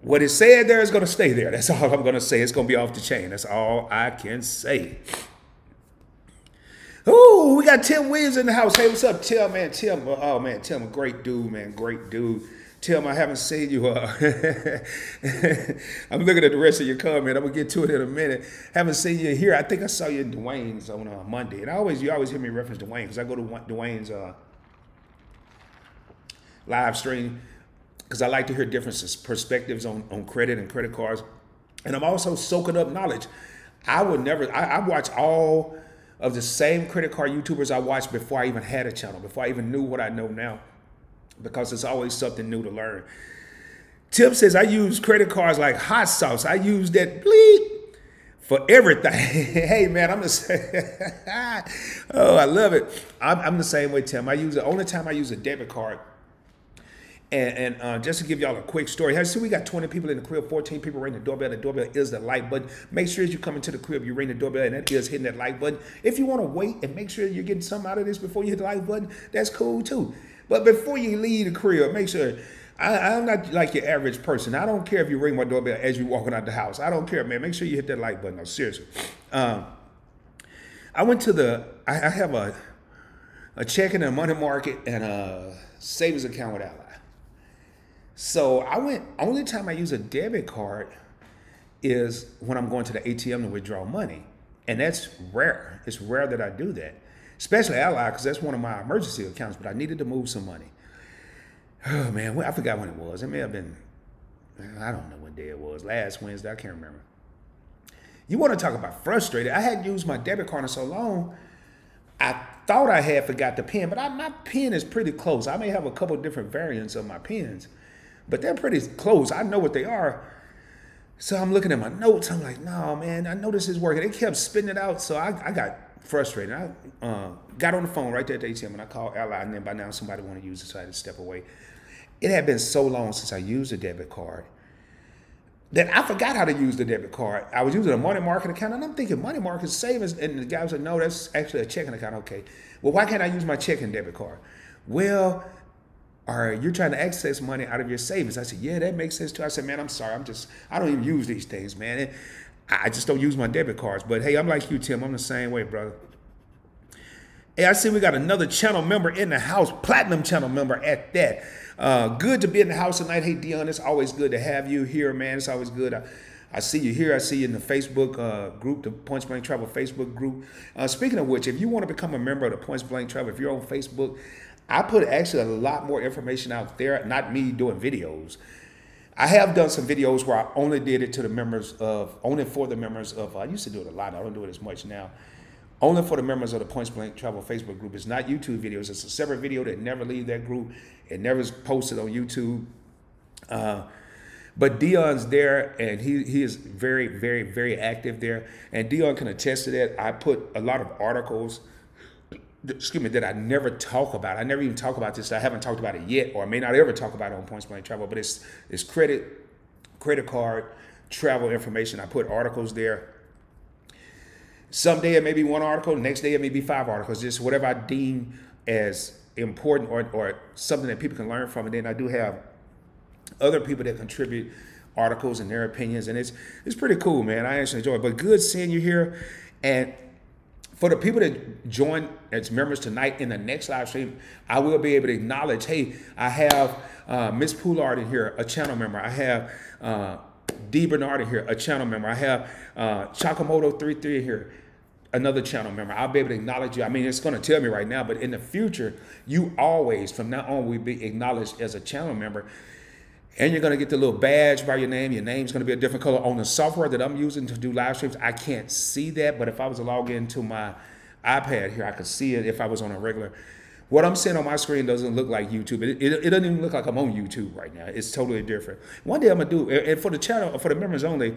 Speaker 1: what is said there is gonna stay there. That's all I'm gonna say. It's gonna be off the chain. That's all I can say. Oh, we got Tim Williams in the house. Hey, what's up, Tim? Man, Tim. Oh man, Tim, a great dude, man, great dude. Tim, I haven't seen you. Uh, I'm looking at the rest of your comment. I'm gonna get to it in a minute. Haven't seen you here. I think I saw you in Dwayne's on uh, Monday, and I always you always hear me reference Dwayne because I go to Dwayne's uh, live stream because I like to hear different perspectives on on credit and credit cards, and I'm also soaking up knowledge. I would never. I, I watch all of the same credit card YouTubers I watched before I even had a channel, before I even knew what I know now because it's always something new to learn. Tim says, I use credit cards like hot sauce. I use that bleep for everything. hey, man, I'm the same. oh, I love it. I'm, I'm, the same way, Tim. I use the only time I use a debit card. And, and uh, just to give y'all a quick story, I see we got 20 people in the crib, 14 people ringing the doorbell. The doorbell is the like button. Make sure as you come into the crib, you ring the doorbell, and that is hitting that like button. If you want to wait and make sure you're getting something out of this before you hit the like button, that's cool too. But before you leave the crib, make sure. I, am not like your average person. I don't care if you ring my doorbell as you're walking out the house. I don't care, man. Make sure you hit that like button. No, seriously. Um, I went to the. I, I have a a checking and money market and a savings account with Ally. So I went. Only time I use a debit card is when I'm going to the ATM to withdraw money, and that's rare. It's rare that I do that especially Ally, because that's one of my emergency accounts. But I needed to move some money. Oh man, I forgot when it was. It may have been, I don't know what day it was. Last Wednesday, I can't remember. You want to talk about frustrated? I hadn't used my debit card in so long. I thought I had forgot the pin, but I, my pin is pretty close. I may have a couple different variants of my pins, but they're pretty close. I know what they are. So I'm looking at my notes. I'm like, no, man, I know this is working. They kept spitting it out. So I, I got frustrated. I uh, got on the phone right there at the ATM and I called Ally. And then by now somebody wanted to use it, so I had to step away. It had been so long since I used a debit card that I forgot how to use the debit card. I was using a money market account, and I'm thinking money market savings. And the guy was like, "No, that's actually a checking account." Okay, well, why can't I use my checking debit card? Well, you're trying to access money out of your savings? I said, "Yeah, that makes sense too." I said, "Man, I'm sorry. I'm just I don't even use these things, man. I just don't use my debit cards." But hey, I'm like you, Tim. I'm the same way, brother. Hey, I see we got another channel member in the house, platinum channel member at that. Uh, good to be in the house tonight. Hey, Dion, it's always good to have you here, man. It's always good. I, I see you here. I see you in the Facebook uh, group, the Points Blank Travel Facebook group. Uh, speaking of which, if you want to become a member of the Points Blank Travel, if you're on Facebook, I put actually a lot more information out there, not me doing videos. I have done some videos where I only did it to the members of, only for the members of, I used to do it a lot. I don't do it as much now only for the members of the Points Blank Travel Facebook group. It's not YouTube videos. It's a separate video that never leave that group. It never is posted on YouTube. Uh, but Dion's there, and he he is very, very, very active there. And Dion can attest to that. I put a lot of articles, excuse me, that I never talk about. I never even talk about this. I haven't talked about it yet, or I may not ever talk about it on Points Blank Travel. But it's it's credit, credit card, travel information. I put articles there Someday it may be one article, next day it may be five articles, just whatever I deem as important or, or something that people can learn from. And then I do have other people that contribute articles and their opinions, and it's it's pretty cool, man. I actually enjoy it. But good seeing you here. And for the people that join as members tonight in the next live stream, I will be able to acknowledge, hey, I have uh, Miss Poulard in here, a channel member. I have uh, D. Bernard in here, a channel member. I have uh, Chakamoto33 here another channel member. I'll be able to acknowledge you. I mean, it's going to tell me right now, but in the future, you always, from now on, will be acknowledged as a channel member. And you're going to get the little badge by your name. Your name's going to be a different color. On the software that I'm using to do live streams, I can't see that. But if I was to log into my iPad here, I could see it if I was on a regular. What I'm seeing on my screen doesn't look like YouTube. It, it, it doesn't even look like I'm on YouTube right now. It's totally different. One day I'm going to do, and for the channel, for the members only,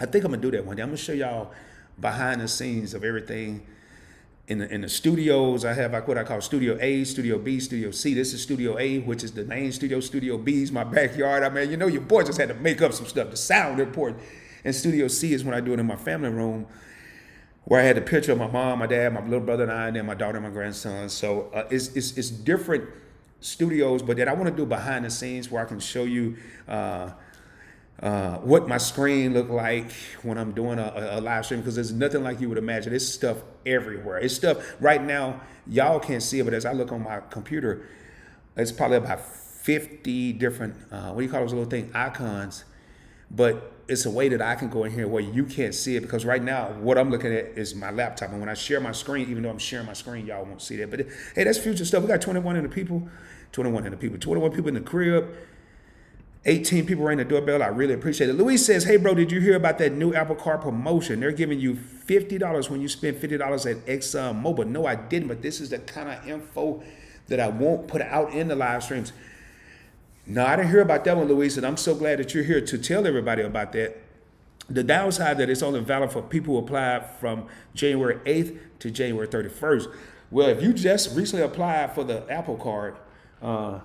Speaker 1: I think I'm going to do that one day. I'm going to show y'all behind the scenes of everything in the, in the studios. I have like what I call Studio A, Studio B, Studio C. This is Studio A, which is the main studio. Studio B is my backyard. I mean, you know, your boy just had to make up some stuff. The sound important. And Studio C is when I do it in my family room, where I had a picture of my mom, my dad, my little brother, and I, and then my daughter and my grandson. So uh, it's, it's it's different studios, but then I want to do behind the scenes where I can show you. Uh, uh, what my screen look like when I'm doing a, a live stream because there's nothing like you would imagine. It's stuff everywhere. It's stuff right now. Y'all can't see it, but as I look on my computer, it's probably about 50 different uh, what do you call those little thing icons. But it's a way that I can go in here where you can't see it because right now what I'm looking at is my laptop, and when I share my screen, even though I'm sharing my screen, y'all won't see that. But hey, that's future stuff. We got 21 in the people, 21 in the people, 21 people in the crib. 18 people rang the doorbell. I really appreciate it. Luis says, Hey, bro, did you hear about that new Apple Card promotion? They're giving you $50 when you spend $50 at Exxon Mobil. No, I didn't, but this is the kind of info that I won't put out in the live streams. No, I didn't hear about that one, Luis, and I'm so glad that you're here to tell everybody about that. The downside that it's only valid for people who applied from January 8th to January 31st. Well, if you just recently applied for the Apple Card, uh,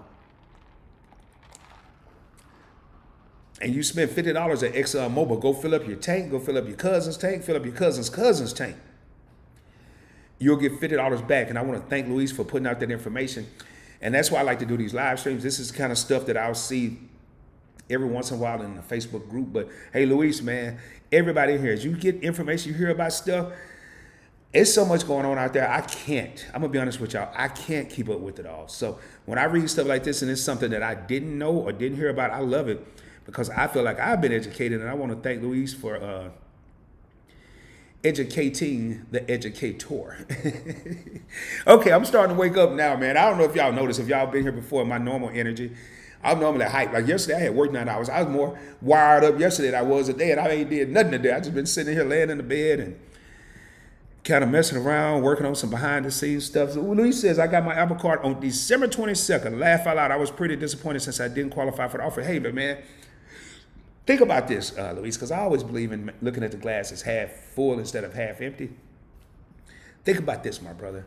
Speaker 1: and you spend $50 at Exxon Mobil, go fill up your tank, go fill up your cousin's tank, fill up your cousin's cousin's tank. You'll get $50 back. And I want to thank Luis for putting out that information. And that's why I like to do these live streams. This is kind of stuff that I'll see every once in a while in the Facebook group. But hey, Luis, man, everybody in here, as you get information, you hear about stuff, it's so much going on out there. I can't. I'm gonna be honest with y'all. I can't keep up with it all. So when I read stuff like this and it's something that I didn't know or didn't hear about, I love it because I feel like I've been educated, and I want to thank Luis for uh, educating the educator. okay, I'm starting to wake up now, man. I don't know if y'all noticed, if y'all been here before, my normal energy. I'm normally hyped. Like yesterday, I had worked nine hours. I was more wired up yesterday than I was today, and I ain't did nothing today. I just been sitting here laying in the bed and kind of messing around, working on some behind the scenes stuff. So Luis says, I got my Apple Card on December 22nd. Laugh out loud. I was pretty disappointed since I didn't qualify for the offer. Hey, but man, think about this, uh, Luis, because I always believe in looking at the glass as half full instead of half empty. Think about this, my brother.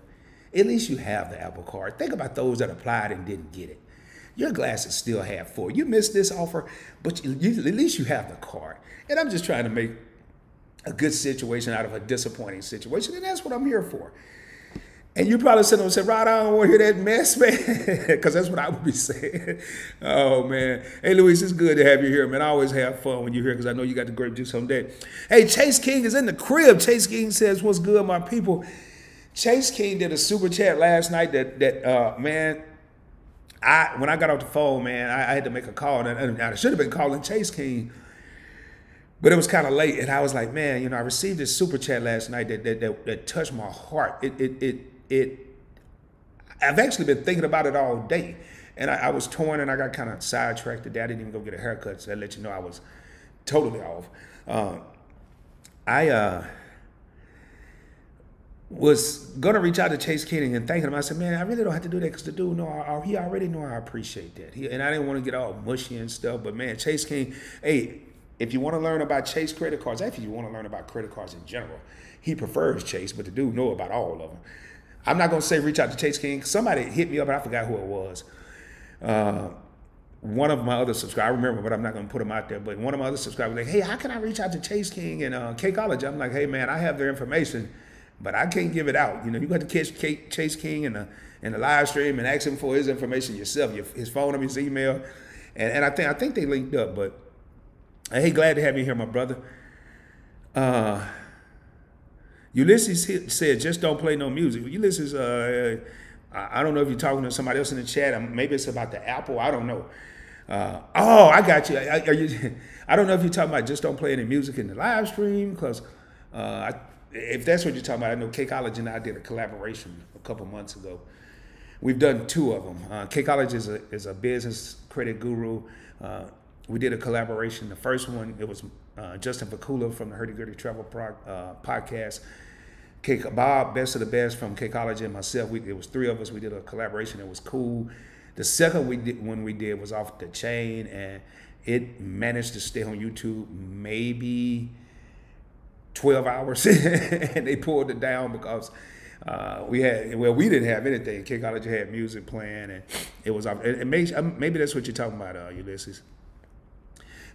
Speaker 1: At least you have the Apple Card. Think about those that applied and didn't get it. Your glass is still half full. You missed this offer, but you, at least you have the card. And I'm just trying to make a good situation out of a disappointing situation, and that's what I'm here for. And you probably sit there and say, Rod, I don't want to hear that mess, man. Because that's what I would be saying. oh, man. Hey, Luis, it's good to have you here, man. I always have fun when you're here because I know you got the grape juice someday. Hey, Chase King is in the crib. Chase King says, What's good, my people? Chase King did a super chat last night that, that uh, man, I when I got off the phone, man, I, I had to make a call. And, and I should have been calling Chase King but it was kind of late, and I was like, man, you know, I received this super chat last night that that, that, that touched my heart. It, it it it. I've actually been thinking about it all day, and I, I was torn, and I got kind of sidetracked today. I didn't even go get a haircut, so I let you know I was totally off. Uh, I uh, was gonna reach out to Chase King and thank him. I said, man, I really don't have to do that because the dude know he already know I appreciate that. He, and I didn't want to get all mushy and stuff, but man, Chase King, hey if you want to learn about Chase credit cards, actually, you want to learn about credit cards in general. He prefers Chase, but the dude know about all of them. I'm not gonna say reach out to Chase King. Somebody hit me up, and I forgot who it was. Uh, one of my other subscribers, I remember, but I'm not gonna put them out there. But one of my other subscribers, like, hey, how can I reach out to Chase King and uh, K College? I'm like, hey man, I have their information, but I can't give it out. You know, you got to catch Chase King in the in the live stream and ask him for his information yourself, his phone number, his email, and, and I think I think they linked up, but Hey, glad to have you here, my brother. Uh, Ulysses said, just don't play no music. Ulysses, uh, I don't know if you're talking to somebody else in the chat. Um, maybe it's about the Apple. I don't know. Uh, oh, I got you. I, you. I, don't know if you're talking about just don't play any music in the live stream because uh, if that's what you're talking about, I know K College and I did a collaboration a couple months ago. We've done two of them. Uh, K College is a, is a business credit guru. Uh, we did a collaboration. The first one, it was uh, Justin Vakula from the Hurdy Gurdy Travel Pro, uh, podcast. K- Bob, best of the best from K College and myself. We, it was three of us. We did a collaboration. It was cool. The second we did, one we did was off the chain, and it managed to stay on YouTube maybe 12 hours, and they pulled it down because uh, we had well we didn't have anything. K College had music playing, and it was off. It, it may, maybe that's what you're talking about, uh, Ulysses.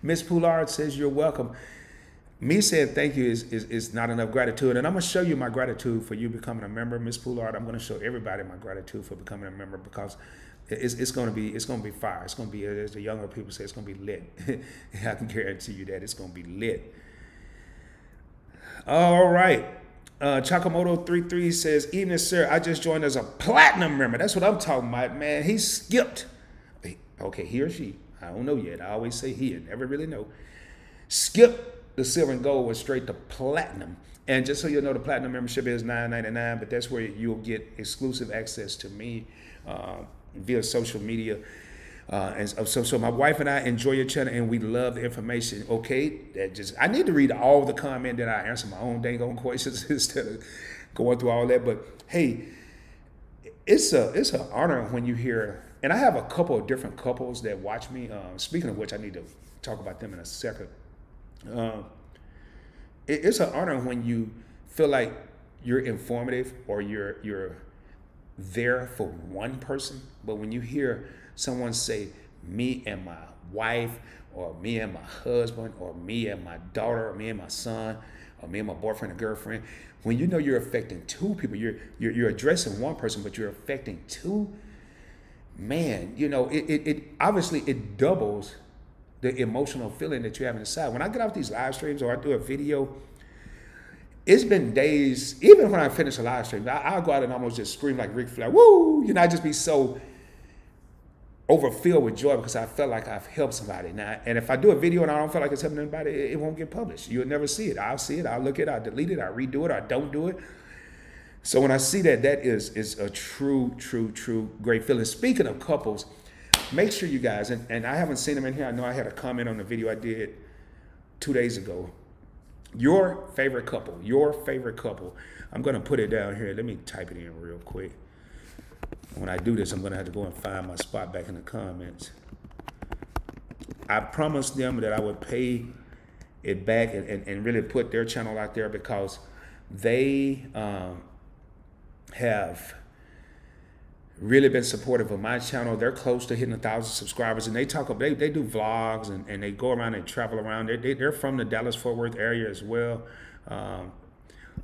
Speaker 1: Miss Poulard says you're welcome. Me saying thank you is, is, is not enough gratitude. And I'm going to show you my gratitude for you becoming a member, Miss Poulard. I'm going to show everybody my gratitude for becoming a member because it's, it's going to be it's going to be fire. It's going to be as the younger people say, it's going to be lit. I can guarantee you that it's going to be lit. All right. Uh, Chakamoto33 says, Evening, sir. I just joined as a platinum member. That's what I'm talking about, man. He skipped. Okay, he or she I don't know yet. I always say here, never really know. Skip the silver and gold, went straight to platinum. And just so you know, the platinum membership is $9.99, but that's where you'll get exclusive access to me uh, via social media. Uh, and so, so my wife and I enjoy your channel, and we love the information. Okay, that just I need to read all the comment, that I answer my own dang on questions instead of going through all that. But hey, it's a it's an honor when you hear and I have a couple of different couples that watch me. Uh, speaking of which, I need to talk about them in a second. Uh, it, it's an honor when you feel like you're informative or you're you're there for one person, but when you hear someone say, "Me and my wife," or "Me and my husband," or "Me and my daughter," or "Me and my son," or "Me and my boyfriend or girlfriend," when you know you're affecting two people, you're you're, you're addressing one person, but you're affecting two man, you know, it, it, it obviously it doubles the emotional feeling that you have inside. When I get off these live streams or I do a video, it's been days, even when I finish a live stream, I, will go out and almost just scream like Ric Flair, woo! You know, I just be so overfilled with joy because I felt like I've helped somebody. Now, and if I do a video and I don't feel like it's helping anybody, it, it won't get published. You'll never see it. I'll see it, I'll look at it, I'll delete it, I'll redo it, I don't do it. So when I see that, that is is a true, true, true great feeling. Speaking of couples, make sure you guys, and, and I haven't seen them in here. I know I had a comment on the video I did two days ago. Your favorite couple, your favorite couple. I'm gonna put it down here. Let me type it in real quick. When I do this, I'm gonna have to go and find my spot back in the comments. I promised them that I would pay it back and, and, and really put their channel out there because they um, have really been supportive of my channel. They're close to hitting a thousand subscribers, and they talk. They, they do vlogs and, and they go around and travel around. They, they they're from the Dallas Fort Worth area as well, um,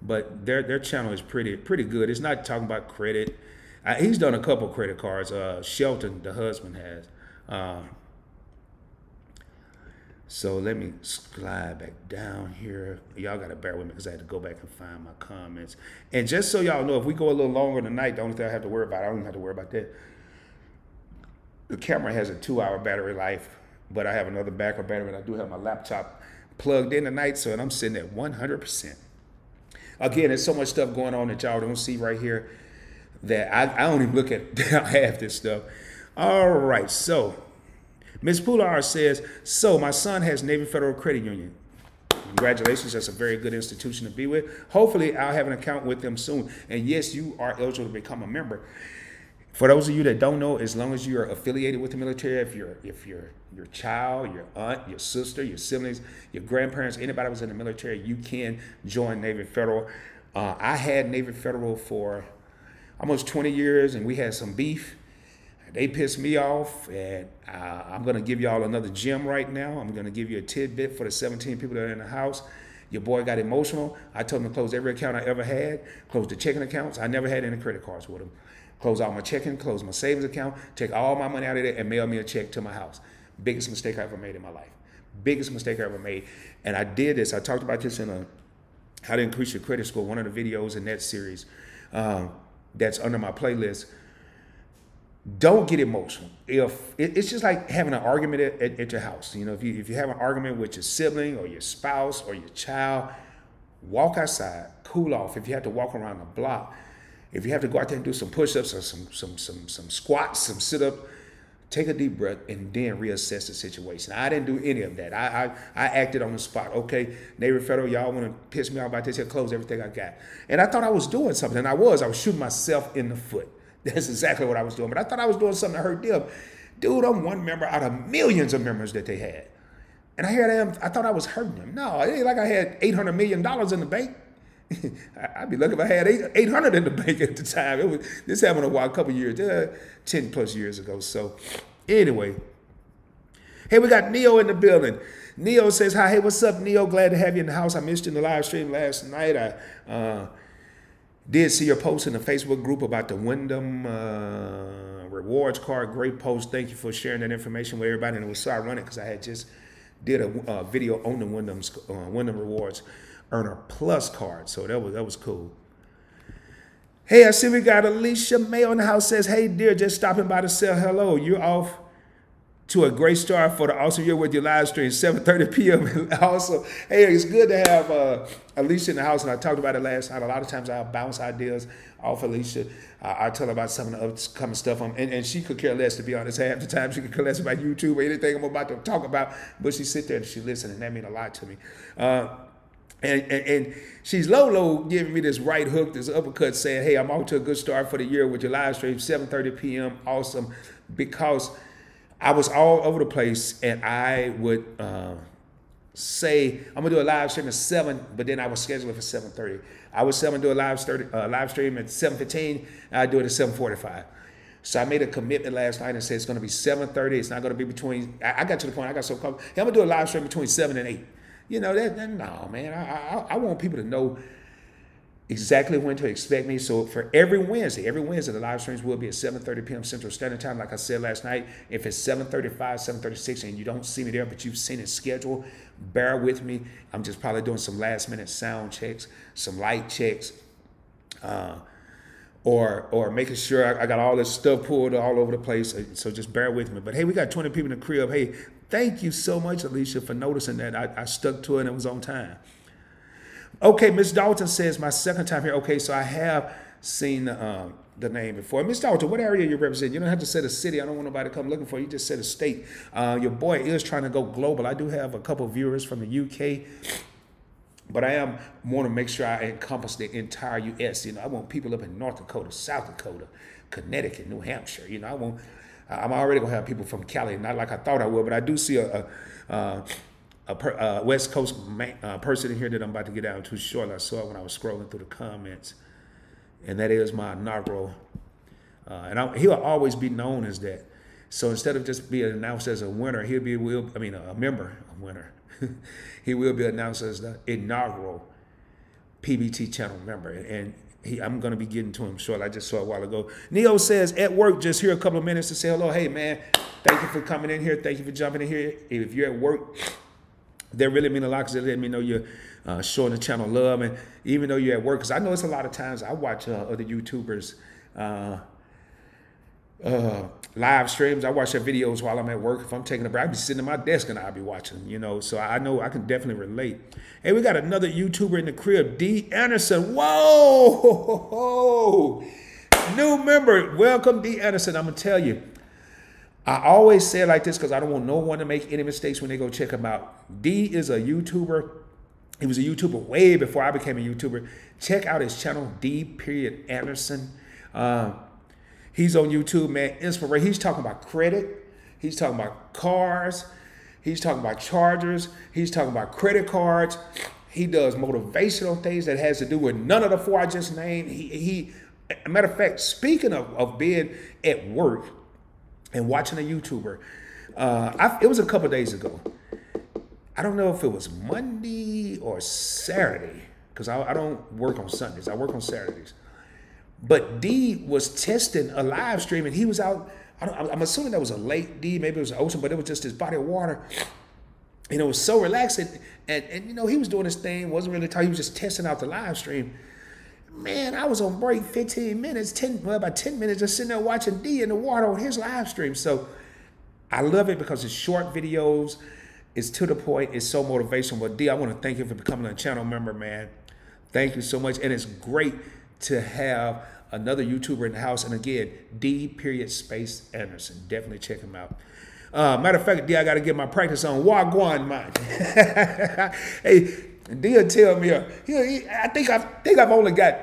Speaker 1: but their their channel is pretty pretty good. It's not talking about credit. Uh, he's done a couple credit cards. Uh, Shelton, the husband, has. Um, so let me slide back down here. Y'all got to bear with me because I had to go back and find my comments. And just so y'all know, if we go a little longer tonight, the only thing I have to worry about, I don't even have to worry about that. The camera has a two hour battery life, but I have another backup battery and I do have my laptop plugged in tonight. So and I'm sitting at 100%. Again, there's so much stuff going on that y'all don't see right here that I, I don't even look at half this stuff. All right, so Ms. Pular says, so my son has Navy Federal Credit Union. Congratulations, that's a very good institution to be with. Hopefully, I'll have an account with them soon. And yes, you are eligible to become a member. For those of you that don't know, as long as you're affiliated with the military, if you're if you're your child, your aunt, your sister, your siblings, your grandparents, anybody was in the military, you can join Navy Federal. Uh, I had Navy Federal for almost 20 years, and we had some beef they pissed me off, and uh, I'm going to give y'all another gem right now. I'm going to give you a tidbit for the 17 people that are in the house. Your boy got emotional. I told him to close every account I ever had, close the checking accounts. I never had any credit cards with him. Close all my checking, close my savings account, take all my money out of there, and mail me a check to my house. Biggest mistake I ever made in my life. Biggest mistake I ever made. And I did this. I talked about this in a How to Increase Your Credit Score, one of the videos in that series um, that's under my playlist don't get emotional. If it's just like having an argument at, at, at, your house, you know, if you if you have an argument with your sibling or your spouse or your child, walk outside, cool off. If you have to walk around the block, if you have to go out there and do some push-ups or some some some some squats, some sit-up, take a deep breath and then reassess the situation. I didn't do any of that. I I, I acted on the spot. Okay, Navy Federal, y'all want to piss me off about this? Here, close everything I got. And I thought I was doing something, and I was. I was shooting myself in the foot. That's exactly what I was doing. But I thought I was doing something to hurt them. Dude, I'm one member out of millions of members that they had. And I hear them, I thought I was hurting them. No, it ain't like I had $800 million in the bank. I'd be lucky if I had 800 in the bank at the time. It was, this happened a while, a couple years, uh, 10 plus years ago. So anyway, hey, we got Neo in the building. Neo says, hi, hey, what's up, Neo? Glad to have you in the house. I missed you in the live stream last night. I, uh, did see your post in the Facebook group about the Wyndham uh, rewards card. Great post. Thank you for sharing that information with everybody. And it was so ironic because I had just did a uh, video on the Wyndham's uh, Wyndham Rewards Earner Plus card. So that was that was cool. Hey, I see we got Alicia Mayo in the house. Says, hey, dear, just stopping by to say hello. You're off to a great start for the awesome year with your live stream, 7.30 p.m. also, hey, it's good to have uh, Alicia in the house, and I talked about it last night. A lot of times I bounce ideas off Alicia. I tell her about some of the upcoming stuff, and, and she could care less, to be honest. Half the time she could care less about YouTube or anything I'm about to talk about, but she sit there and she listen, and that means a lot to me. Uh, and, and, and, she's low, low giving me this right hook, this uppercut, saying, "Hey, I'm off to a good start for the year with your live stream, 7:30 p.m. Awesome, because I was all over the place, and I would uh, say I'm gonna do a live stream at seven, but then I would schedule it for seven thirty. I would seven do a live, 30, uh, live stream at seven fifteen, I do it at seven forty five. So I made a commitment last night and said it's gonna be seven thirty. It's not gonna be between. I, I, got to the point. I got so comfortable. Hey, I'm gonna do a live stream between seven and eight. You know that? that no, man. I, I, I want people to know exactly when to expect me. So for every Wednesday, every Wednesday, the live streams will be at 7.30 p.m. Central Standard Time. Like I said last night, if it's 7.35, 7.36, and you don't see me there, but you've seen it scheduled, bear with me. I'm just probably doing some last minute sound checks, some light checks, uh, or or making sure I, I, got all this stuff pulled all over the place. So just bear with me. But hey, we got 20 people in the crib. Hey, thank you so much, Alicia, for noticing that. I, I stuck to it and it was on time. Okay, Miss Dalton says my second time here. Okay, so I have seen um, the name before. Miss Dalton, what area you represent? You don't have to say the city. I don't want nobody to come looking for you. Just say the state. Uh, your boy is trying to go global. I do have a couple viewers from the UK. But I am want to make sure I encompass the entire U.S. You know, I want people up in North Dakota, South Dakota, Connecticut, New Hampshire. You know, I want I'm already gonna have people from Cali, not like I thought I would, but I do see a a, a, per, a West Coast man, uh, person in here that I'm about to get down to short. I saw when I was scrolling through the comments, and that is my inaugural. Uh, and I, he'll always be known as that. So instead of just being announced as a winner, he'll be will I mean a member, a winner. he will be announced as the inaugural PBT channel member, and he, I'm going to be getting to him short. I just saw a while ago. Neo says at work, just here a couple of minutes to say hello. Hey man, thank you for coming in here. Thank you for jumping in here. If you're at work, that really mean a lot because they let me know you're uh, showing the channel love, and even though you're at work, because I know it's a lot of times I watch uh, other YouTubers. Uh, uh, live streams. I watch their videos while I'm at work. If I'm taking a break, I'll be sitting at my desk and I'll be watching, you know. So I know I can definitely relate. Hey, we got another YouTuber in the crib, D. Anderson. Whoa! New member. Welcome, D. Anderson. I'm going to tell you. I always say it like this because I don't want no one to make any mistakes when they go check him out. D is a YouTuber. He was a YouTuber way before I became a YouTuber. Check out his channel, D. Period Anderson. Uh, He's on YouTube, man. Inspiration. He's talking about credit. He's talking about cars. He's talking about chargers. He's talking about credit cards. He does motivational things that has to do with none of the four I just named. He, he matter of fact, speaking of, of being at work and watching a YouTuber, uh, I, it was a couple days ago. I don't know if it was Monday or Saturday because I, I don't work on Sundays. I work on Saturdays. But D was testing a live stream, and he was out. I am assuming that was a late D, maybe it was an ocean, but it was just his body of water. And it was so relaxing. And, and you know, he was doing his thing, wasn't really tired. He was just testing out the live stream. Man, I was on break 15 minutes, 10, well, about 10 minutes, just sitting there watching D in the water on his live stream. So I love it because it's short videos, it's to the point, it's so motivational. But D, I want to thank you for becoming a channel member, man. Thank you so much. And it's great to have another YouTuber in the house. And again, D period space Anderson. Definitely check him out. Uh, matter of fact, D, I got to get my practice on Wagwan, man. hey, D will tell me, uh, he, he, I think I think I've only got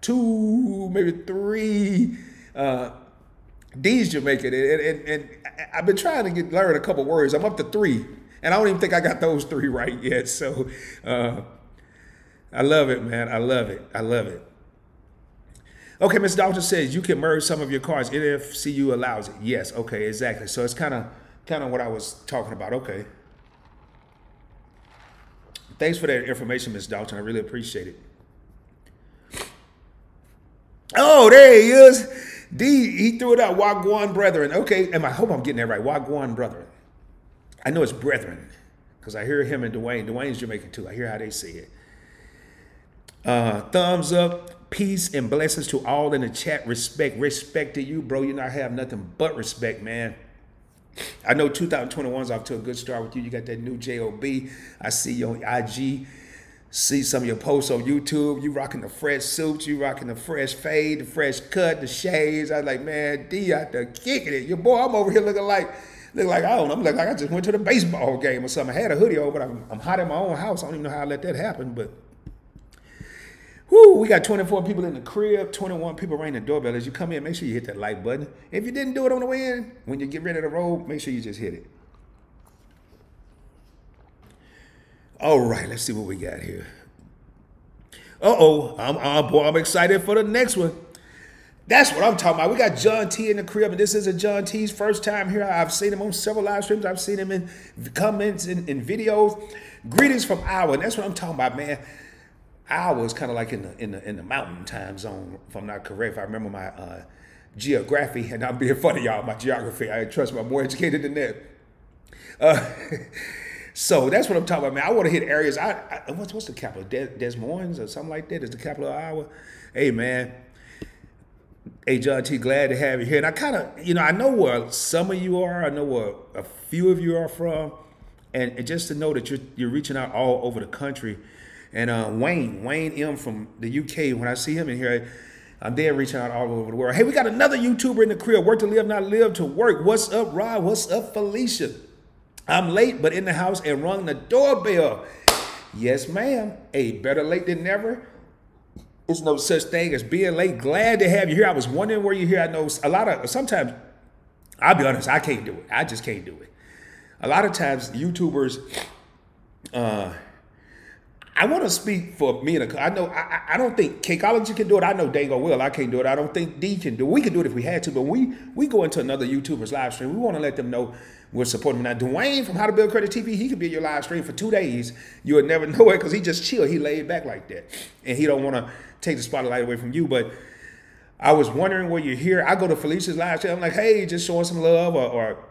Speaker 1: two, maybe three uh, D's Jamaican, and, and, and, I've been trying to get learn a couple words. I'm up to three, and I don't even think I got those three right yet. So, uh, I love it, man. I love it. I love it. Okay, Miss Dalton says you can merge some of your cards. NFCU allows it. Yes, okay, exactly. So it's kind of kind of what I was talking about. Okay. Thanks for that information, Ms. Dalton. I really appreciate it. Oh, there he is. D, he threw it out. Wagwan brethren. Okay, and I hope I'm getting that right. Wagwan brethren. I know it's brethren because I hear him and Dwayne. Dwayne's Jamaican too. I hear how they say it. Uh, thumbs up. Peace and blessings to all in the chat. Respect, respect to you, bro. You not have nothing but respect, man. I know 2021's off to a good start with you. You got that new job. I see you on IG. See some of your posts on YouTube. You rocking the fresh suits. You rocking the fresh fade, the fresh cut, the shades. I was like, man, D out there kicking it. Your boy, I'm over here looking like, look like I don't know. I'm like I just went to the baseball game or something. I had a hoodie over, but I'm, I'm hot in my own house. I don't even know how I let that happen, but Whoo, we got 24 people in the crib, 21 people ringing the doorbell. As you come in, make sure you hit that like button. If you didn't do it on the way in, when you get ready to roll, make sure you just hit it. All right, let's see what we got here. Uh-oh, I'm, I'm, boy, I'm excited for the next one. That's what I'm talking about. We got John T in the crib, and this is a John T's first time here. I've seen him on several live streams. I've seen him in comments and in, in videos. Greetings from Iowa, and that's what I'm talking about, man. Iowa is kind of like in the in the in the mountain time zone, if I'm not correct. If I remember my uh, geography, and I'm being funny, y'all. My geography, I trust me, I'm more educated than that. Uh, so that's what I'm talking about, man. I want to hit areas. I, I what's what's the capital? Des, Des Moines or something like that is the capital of Iowa. Hey, man. Hey, John T. Glad to have you here. And I kind of, you know, I know where some of you are. I know where a few of you are from, and, and just to know that you're you're reaching out all over the country and uh, Wayne, Wayne M from the UK, when I see him in here, I'm there reaching out all over the world. Hey, we got another YouTuber in the crib. Work to live, not live to work. What's up, Rod? What's up, Felicia? I'm late, but in the house and rung the doorbell. Yes, ma'am. Hey, better late than never. There's no such thing as being late. Glad to have you here. I was wondering where you're here. I know a lot of, sometimes I'll be honest, I can't do it. I just can't do it. A lot of times, YouTubers, uh, I want to speak for me and a, I know I, I don't think Kology can do it. I know Dango will. I can't do it. I don't think D can do it. We can do it if we had to, but we we go into another YouTuber's live stream. We want to let them know we're supporting them. Now, Dwayne from How to Build Credit TV, he could be in your live stream for two days. You would never know it because he just chill. He laid back like that, and he don't want to take the spotlight away from you. But I was wondering where you're here. I go to Felicia's live stream. I'm like, hey, just showing some love, or, or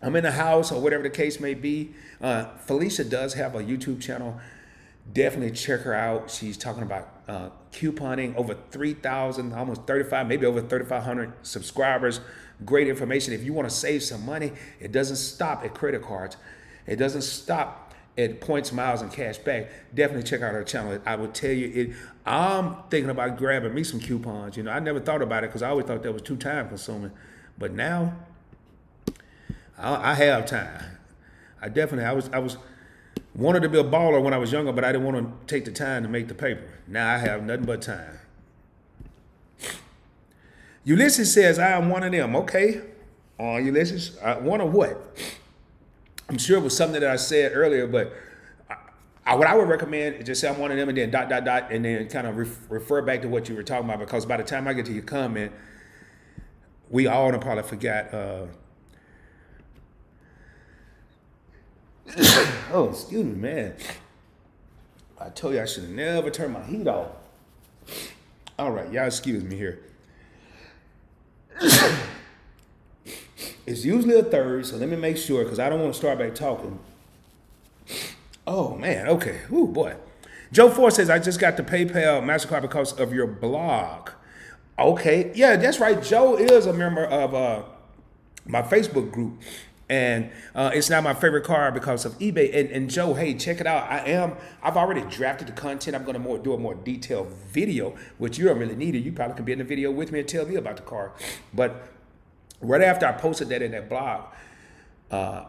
Speaker 1: I'm in the house, or whatever the case may be. Uh, Felicia does have a YouTube channel definitely check her out. She's talking about uh, couponing, over 3,000, almost 35, maybe over 3,500 subscribers. Great information. If you want to save some money, it doesn't stop at credit cards. It doesn't stop at points, miles, and cash back. Definitely check out her channel. I will tell you, it. I'm thinking about grabbing me some coupons. You know, I never thought about it because I always thought that was too time consuming. But now, I, I have time. I definitely, I was, I was Wanted to be a baller when I was younger, but I didn't want to take the time to make the paper. Now I have nothing but time. Ulysses says, I am one of them. Okay. Uh, Ulysses, uh, one of what? I'm sure it was something that I said earlier, but I, I, what I would recommend is just say I'm one of them and then dot, dot, dot, and then kind of ref, refer back to what you were talking about because by the time I get to your comment, we all probably forgot uh, oh, excuse me, man. I told you I should have never turned my heat off. All right, y'all excuse me here. it's usually a third, so let me make sure because I don't want to start back talking. Oh man, okay. Ooh boy. Joe Ford says I just got the PayPal MasterCard because of your blog. Okay, yeah, that's right. Joe is a member of uh, my Facebook group. And uh, it's not my favorite car because of eBay. And, and, Joe, hey, check it out. I am. I've already drafted the content. I'm going to more do a more detailed video, which you don't really need it. You probably can be in the video with me and tell me about the car. But right after I posted that in that blog, uh,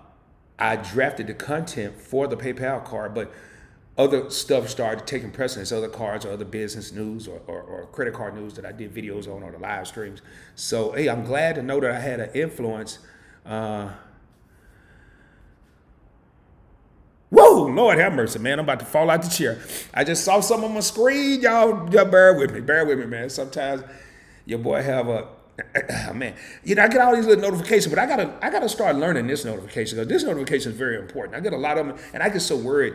Speaker 1: I drafted the content for the PayPal card, but other stuff started taking precedence, other cards or other business news or, or, or, credit card news that I did videos on or the live streams. So, hey, I'm glad to know that I had an influence. Uh, Whoa, Lord have mercy, man. I'm about to fall out the chair. I just saw some on my screen. Y'all, y'all bear with me. Bear with me, man. Sometimes your boy have a man, you know, I get all these little notifications, but I gotta I gotta start learning this notification because this notification is very important. I get a lot of them, and I get so worried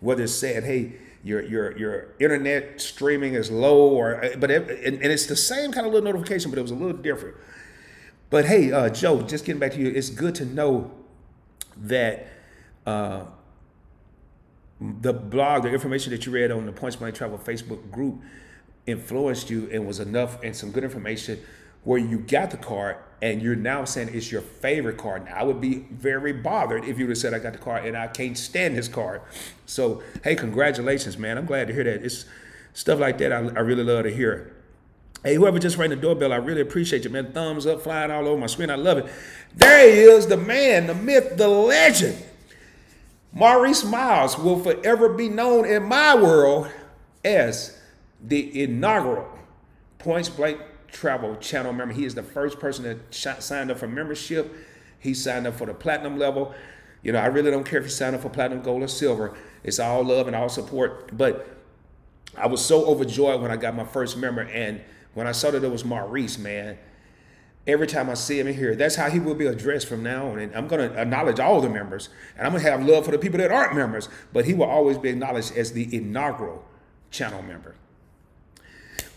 Speaker 1: whether it's said, hey, your your your internet streaming is low, or but it, and, and, it's the same kind of little notification, but it was a little different. But hey, uh, Joe, just getting back to you, it's good to know that uh, the blog, the information that you read on the Points Blank Travel Facebook group influenced you and was enough and some good information where you got the card and you're now saying it's your favorite card. Now, I would be very bothered if you would have said I got the card and I can't stand this card. So, hey, congratulations, man. I'm glad to hear that. It's stuff like that I, I really love to hear. Hey, whoever just rang the doorbell, I really appreciate you, man. Thumbs up flying all over my screen. I love it. There he is, the man, the myth, the legend. Maurice Miles will forever be known in my world as the inaugural Points Blank Travel Channel member. He is the first person that signed up for membership. He signed up for the platinum level. You know, I really don't care if you sign up for platinum, gold, or silver. It's all love and all support. But I was so overjoyed when I got my first member, and when I saw that it was Maurice, man, every time I see him in here. That's how he will be addressed from now on. And I'm going to acknowledge all the members, and I'm going to have love for the people that aren't members, but he will always be acknowledged as the inaugural channel member.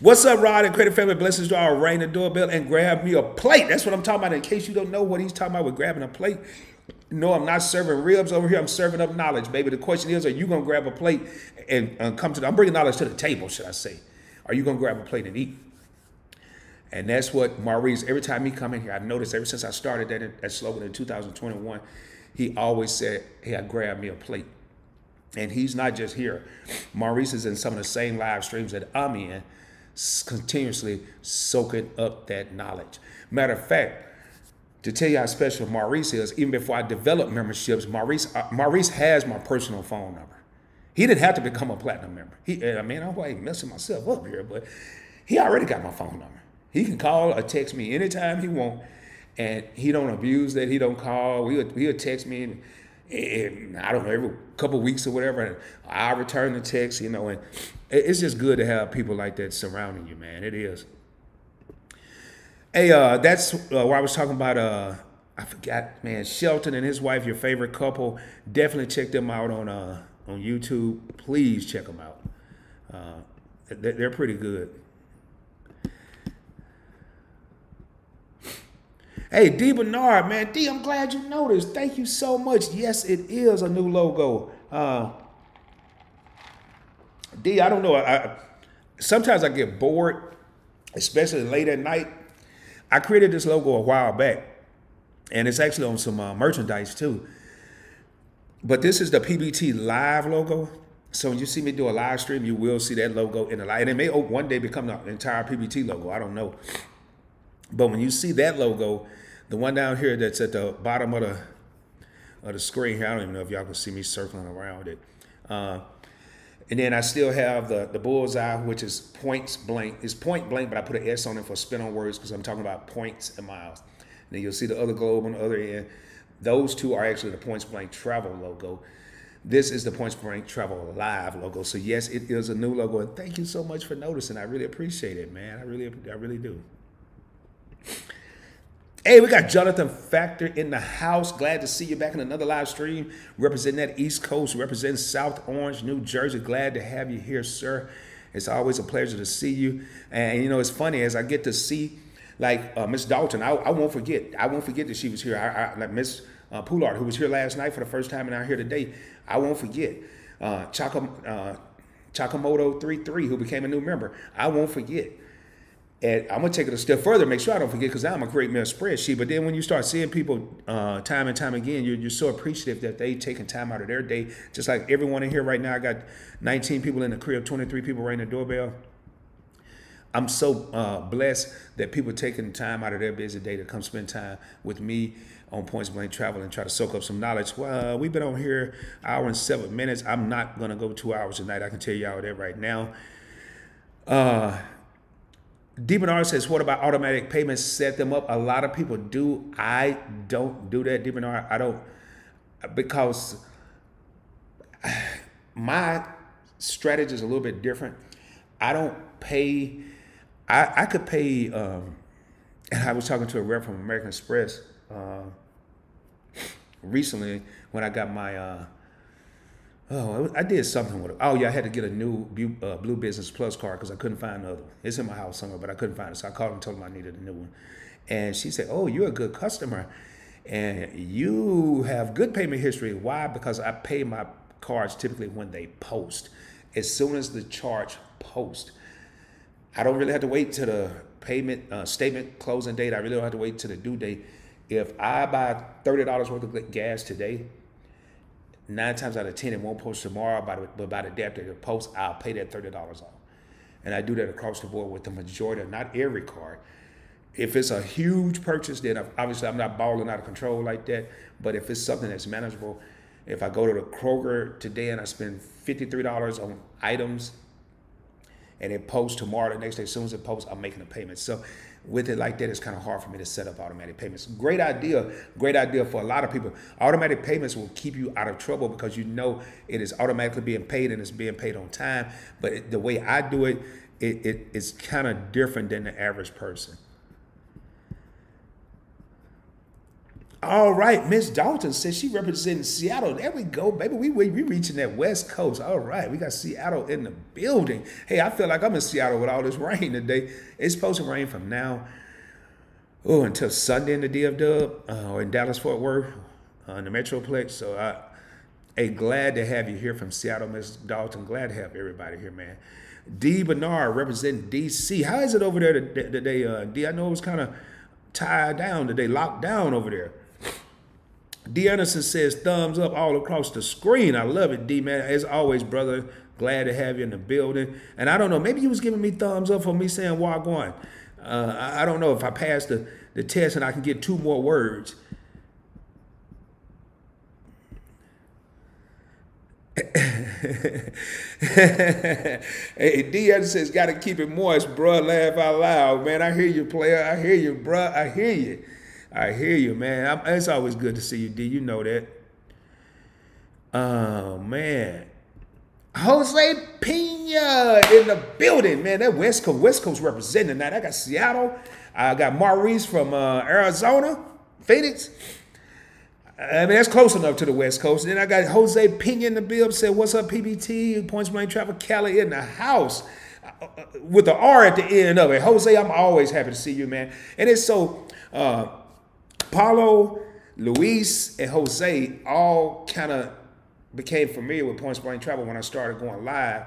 Speaker 1: What's up, Rod and Credit Family? Blessings to all. Ring the doorbell and grab me a plate. That's what I'm talking about. In case you don't know what he's talking about with grabbing a plate. No, I'm not serving ribs over here. I'm serving up knowledge, baby. The question is, are you going to grab a plate and uh, come to the, I'm bringing knowledge to the table, should I say. Are you going to grab a plate and eat? And that's what Maurice, every time he come in here, I noticed ever since I started that, that slogan in 2021, he always said, hey, I grab me a plate. And he's not just here. Maurice is in some of the same live streams that I'm in, continuously soaking up that knowledge. Matter of fact, to tell you how special Maurice is, even before I developed memberships, Maurice, uh, Maurice has my personal phone number. He didn't have to become a platinum member. He, I mean, I'm like messing myself up here, but he already got my phone number. He can call or text me anytime he want, and he don't abuse that. He don't call. He'll, he'll text me, and, and I don't know every couple weeks or whatever. And I return the text, you know, and it's just good to have people like that surrounding you, man. It is. Hey, uh, that's uh, I was talking about. Uh, I forgot, man. Shelton and his wife, your favorite couple. Definitely check them out on uh, on YouTube. Please check them out. Uh, they're pretty good. Hey, D Bernard, man. D, I'm glad you noticed. Thank you so much. Yes, it is a new logo. Uh, D, I don't know. I, I, sometimes I get bored, especially late at night. I created this logo a while back, and it's actually on some uh, merchandise too. But this is the PBT Live logo. So when you see me do a live stream, you will see that logo in the live. And it may one day become the entire PBT logo. I don't know. But when you see that logo, the one down here that's at the bottom of the of the screen here, I don't even know if y'all can see me circling around it. Uh, and then I still have the, the bullseye, which is points blank. It's point blank, but I put an S on it for spin on words because I'm talking about points and miles. And then you'll see the other globe on the other end. Those two are actually the points blank travel logo. This is the Points Blank Travel Live logo. So yes, it is a new logo, and thank you so much for noticing. I really appreciate it, man. I really, I really do. Hey, we got Jonathan Factor in the house. Glad to see you back in another live stream representing that East Coast, representing South Orange, New Jersey. Glad to have you here, sir. It's always a pleasure to see you. And you know, it's funny as I get to see like uh, Miss Dalton. I, I, won't forget. I won't forget that she was here. I, I like Miss uh, Poulard, who was here last night for the first time and out here today. I won't forget. Uh, Chaka, uh, Chakamoto 33, who became a new member. I won't forget. And I'm gonna take it a step further, make sure I don't forget, because I'm a great mail spreadsheet. But then when you start seeing people uh, time and time again, you're, you're so appreciative that they taking time out of their day. Just like everyone in here right now, I got 19 people in the crib, 23 people ringing the doorbell. I'm so uh, blessed that people taking time out of their busy day to come spend time with me on Points Blank Travel and try to soak up some knowledge. Well, we've been on here hour and seven minutes. I'm not gonna go two hours tonight. I can tell y'all that right now. Uh, DBNR says, what about automatic payments? Set them up. A lot of people do. I don't do that, DBNR. I don't, because my strategy is a little bit different. I don't pay, I, I could pay, um, and I was talking to a rep from American Express uh, recently when I got my, uh, Oh, I did something with it. Oh yeah, I had to get a new uh, Blue Business Plus card because I couldn't find another. It's in my house somewhere, but I couldn't find it. So I called and told them I needed a new one. And she said, "Oh, you're a good customer, and you have good payment history. Why? Because I pay my cards typically when they post. As soon as the charge post, I don't really have to wait to the payment uh, statement closing date. I really don't have to wait to the due date. If I buy thirty dollars worth of gas today." Nine times out of ten it won't post tomorrow, but by the day after it posts, I'll pay that thirty dollars off. And I do that across the board with the majority, of, not every card. If it's a huge purchase, then obviously I'm not balling out of control like that. But if it's something that's manageable, if I go to the Kroger today and I spend fifty-three dollars on items, and it posts tomorrow, the next day, as soon as it posts, I'm making a payment. So with it like that, it's kind of hard for me to set up automatic payments. Great idea, great idea for a lot of people. Automatic payments will keep you out of trouble because you know it is automatically being paid and it's being paid on time. But it, the way I do it, it, it it's kind of different than the average person. All right, Miss Dalton says she representing Seattle. There we go, baby. We, we we reaching that West Coast. All right, we got Seattle in the building. Hey, I feel like I'm in Seattle with all this rain today. It's supposed to rain from now oh until Sunday in the DFW uh, or in Dallas Fort Worth uh, in the Metroplex. So I, hey, glad to have you here from Seattle, Miss Dalton. Glad to have everybody here, man. D Bernard representing DC. How is it over there today? Uh, D, I know it was kind of tied down today, locked down over there. D. Anderson says thumbs up all across the screen. I love it, D man. As always, brother. Glad to have you in the building. And I don't know, maybe you was giving me thumbs up for me saying walk on. Uh, I, don't know if I passed the, the test and I can get two more words. hey, D Anderson says, got to keep it moist, bruh. Laugh out loud, man. I hear you, player. I hear you, bruh. I hear you. I hear you, man. I'm, it's always good to see you, D. You know that. Oh man. Jose Pena in the building, man. That West Coast, West Coast representing that. I got Seattle. I got Maurice from uh, Arizona, Phoenix. I mean, that's close enough to the West Coast. And then I got Jose Pena in the building. Said, "What's up, PBT? Points Blank Travel Cali in the house." Uh, uh, with the R at the end of it. Jose, I'm always happy to see you, man. And it's so uh, Paulo, Luis, and Jose all kind of became familiar with Points Blank Travel when I started going live.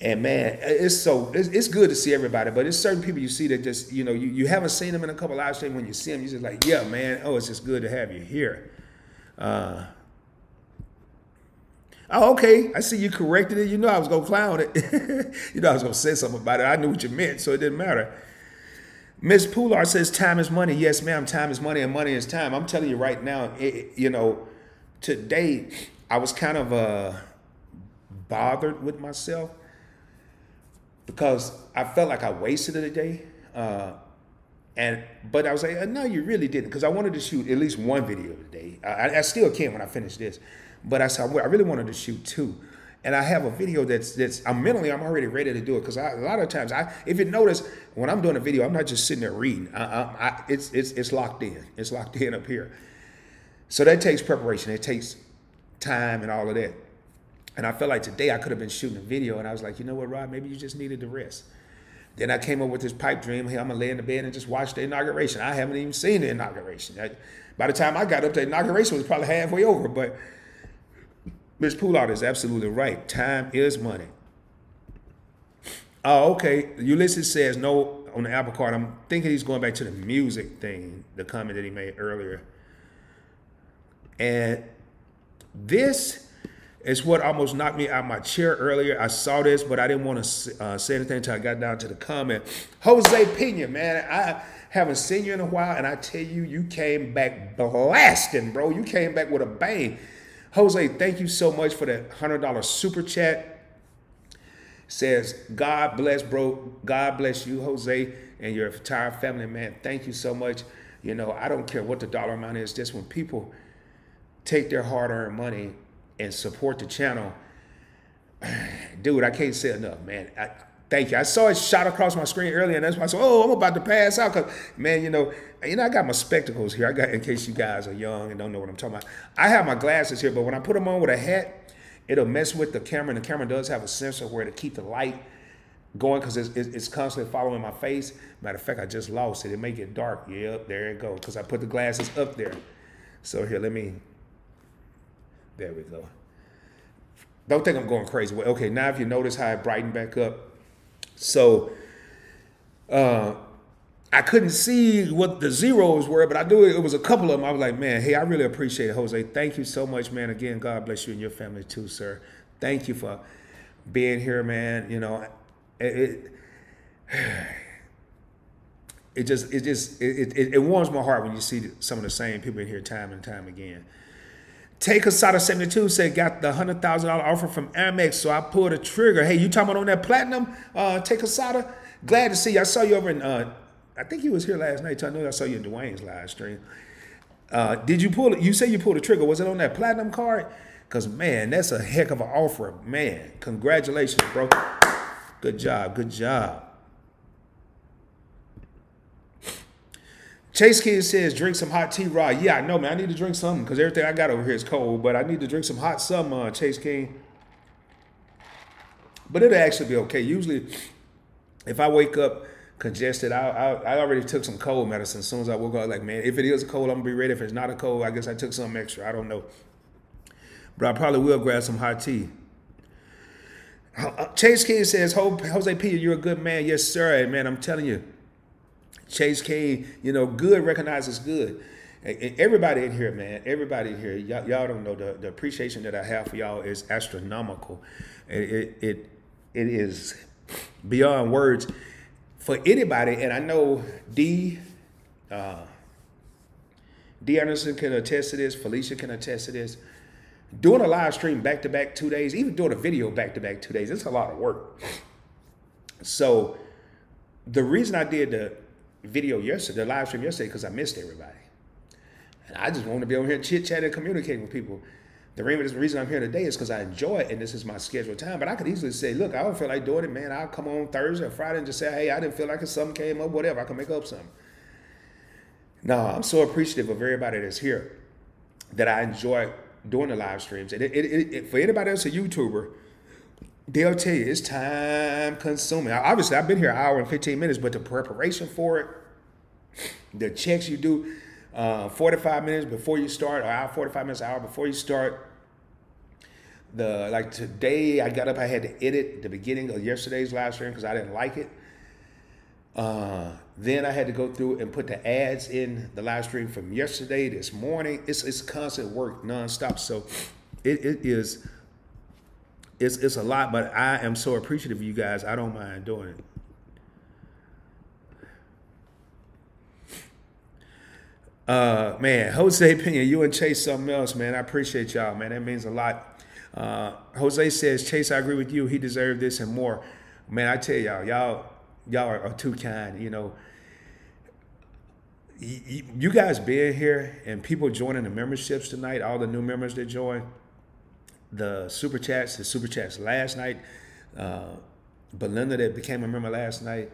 Speaker 1: And man, it's so it's, it's, good to see everybody, but it's certain people you see that just you know you, you haven't seen them in a couple live streams. When you see them, you're just like, yeah, man. Oh, it's just good to have you here. Uh, oh, okay. I see you corrected it. You know I was gonna clown it. you know I was gonna say something about it. I knew what you meant, so it didn't matter. Miss Poulard says time is money. Yes, ma'am. Time is money, and money is time. I'm telling you right now. It, you know, today I was kind of uh, bothered with myself because I felt like I wasted a day. Uh, and but I was like, no, you really didn't, because I wanted to shoot at least one video today. I, I still can when I finish this, but I said I really wanted to shoot two. And I have a video that's that's I'm mentally I'm already ready to do it because a lot of times I if you notice when I'm doing a video I'm not just sitting there reading I, I, I, it's it's it's locked in it's locked in up here so that takes preparation it takes time and all of that. And I felt like today I could have been shooting a video, and I was like, you know what, Rob, maybe you just needed to rest. Then I came up with this pipe dream. Hey, I'm gonna lay in the bed and just watch the inauguration. I haven't even seen the inauguration. I, by the time I got up, the inauguration was probably halfway over. But Ms. Poulard is absolutely right. Time is money. Oh, okay. Ulysses says no on the Apple card. I'm thinking he's going back to the music thing, the comment that he made earlier. And this is what almost knocked me out of my chair earlier. I saw this, but I didn't want to uh, say anything until I got down to the comment. Jose Pena, man, I haven't seen you in a while, and I tell you, you came back blasting, bro. You came back with a bang. Jose, thank you so much for that $100 super chat. Says, God bless, bro. God bless you, Jose, and your entire family, man. Thank you so much. You know, I don't care what the dollar amount is, just when people – take their hard-earned money and support the channel, dude, I can't say enough, man. I, thank you. I saw it shot across my screen earlier, and that's why I said, "Oh, I'm about to pass out." Cause man, you know, you know, I got my spectacles here. I got in case you guys are young and don't know what I'm talking about. I have my glasses here, but when I put them on with a hat, it'll mess with the camera. And the camera does have a sensor where to keep the light going because it's, it's, constantly following my face. Matter of fact, I just lost it. It may get dark. Yep, there it goes. Because I put the glasses up there. So here, let me there we go. Don't think I'm going crazy. Well, okay, now if you notice how I brightened back up. So uh, I couldn't see what the zeros were, but I knew it was a couple of them. I was like, man, hey, I really appreciate it, Jose. Thank you so much, man. Again, God bless you and your family too, sir. Thank you for being here, man. You know, it, it, it just it just it, it, it warms my heart when you see some of the same people in here time and time again. Take Asada 72 said, got the $100,000 offer from Amex, so I pulled a trigger. Hey, you talking about on that platinum? Uh, Take Asada? Glad to see you. I saw you over in, uh, I think you was here last night. I know I saw you in Dwayne's live stream. Uh, did you pull it? You say you pulled a trigger. Was it on that platinum card? Because, man, that's a heck of an offer. Man, congratulations, bro. Good job. Good job. Chase Kid says, drink some hot tea raw. Yeah, I know, man. I need to drink something because everything I got over here is cold, but I need to drink some hot some, uh, Chase King. But it'll actually be okay. Usually, if I wake up congested, I, I, I already took some cold medicine. As soon as I woke up, like, man, if it is a cold, I'm going to be ready. If it's not a cold, I guess I took some extra. I don't know. But I probably will grab some hot tea. Uh, Chase King says, Jose P, you're a good man. Yes, sir. Hey, man, I'm telling you. Chase King, you know, good recognizes good. Everybody in here, man, everybody in here, y'all, y'all don't know the, the appreciation that I have for y'all is astronomical. It, it, it is beyond words for anybody. And I know D, uh, D Anderson can attest to this. Felicia can attest to this. Doing a live stream back to back two days, even doing a video back to back two days, it's a lot of work. So the reason I did the video yesterday, the live stream yesterday, because I missed everybody. And I just want to be on here chit chatting and communicating with people. The reason I'm here today is because I enjoy it and this is my scheduled time. But I could easily say, look, I don't feel like doing it, man. I'll come on Thursday or Friday and just say, hey, I didn't feel like it. Something came up, whatever. I can make up something. No, I'm so appreciative of everybody that's here that I enjoy doing the live streams. And it, it, it, for anybody else a YouTuber, they'll tell you it's time consuming. Obviously, I've been here an hour and 15 minutes, but the preparation for it, the checks you do, uh, 45 minutes before you start, or hour 45 minutes, hour before you start. The like today, I got up, I had to edit the beginning of yesterday's live stream because I didn't like it. Uh, then I had to go through and put the ads in the live stream from yesterday, this morning. It's it's constant work, nonstop. So it, it is it's it's a lot, but I am so appreciative of you guys. I don't mind doing it. Uh, man, Jose Pena, you and Chase something else, man. I appreciate y'all, man. That means a lot. Uh, Jose says, Chase, I agree with you. He deserved this and more. Man, I tell y'all, y'all, y'all are, are too kind. You know, you, you guys being here and people joining the memberships tonight, all the new members that joined, the super chats, the super chats last night, uh, Belinda that became a member last night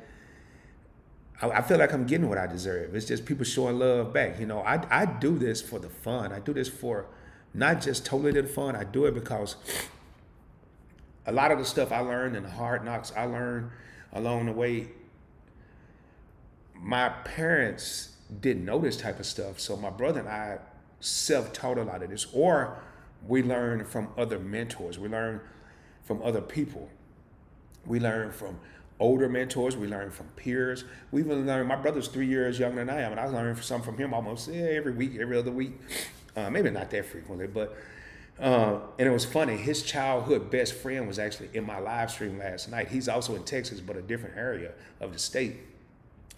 Speaker 1: I, feel like I'm getting what I deserve. It's just people showing love back. You know, I, I do this for the fun. I do this for not just totally the fun. I do it because a lot of the stuff I learned and the hard knocks I learned along the way, my parents didn't know this type of stuff. So my brother and I self-taught a lot of this, or we learn from other mentors. We learn from other people. We learn from older mentors. We learn from peers. We even learn. My brother's three years younger than I am, and I learn some from him almost every week, every other week. Uh, maybe not that frequently, but uh, and it was funny. His childhood best friend was actually in my live stream last night. He's also in Texas, but a different area of the state.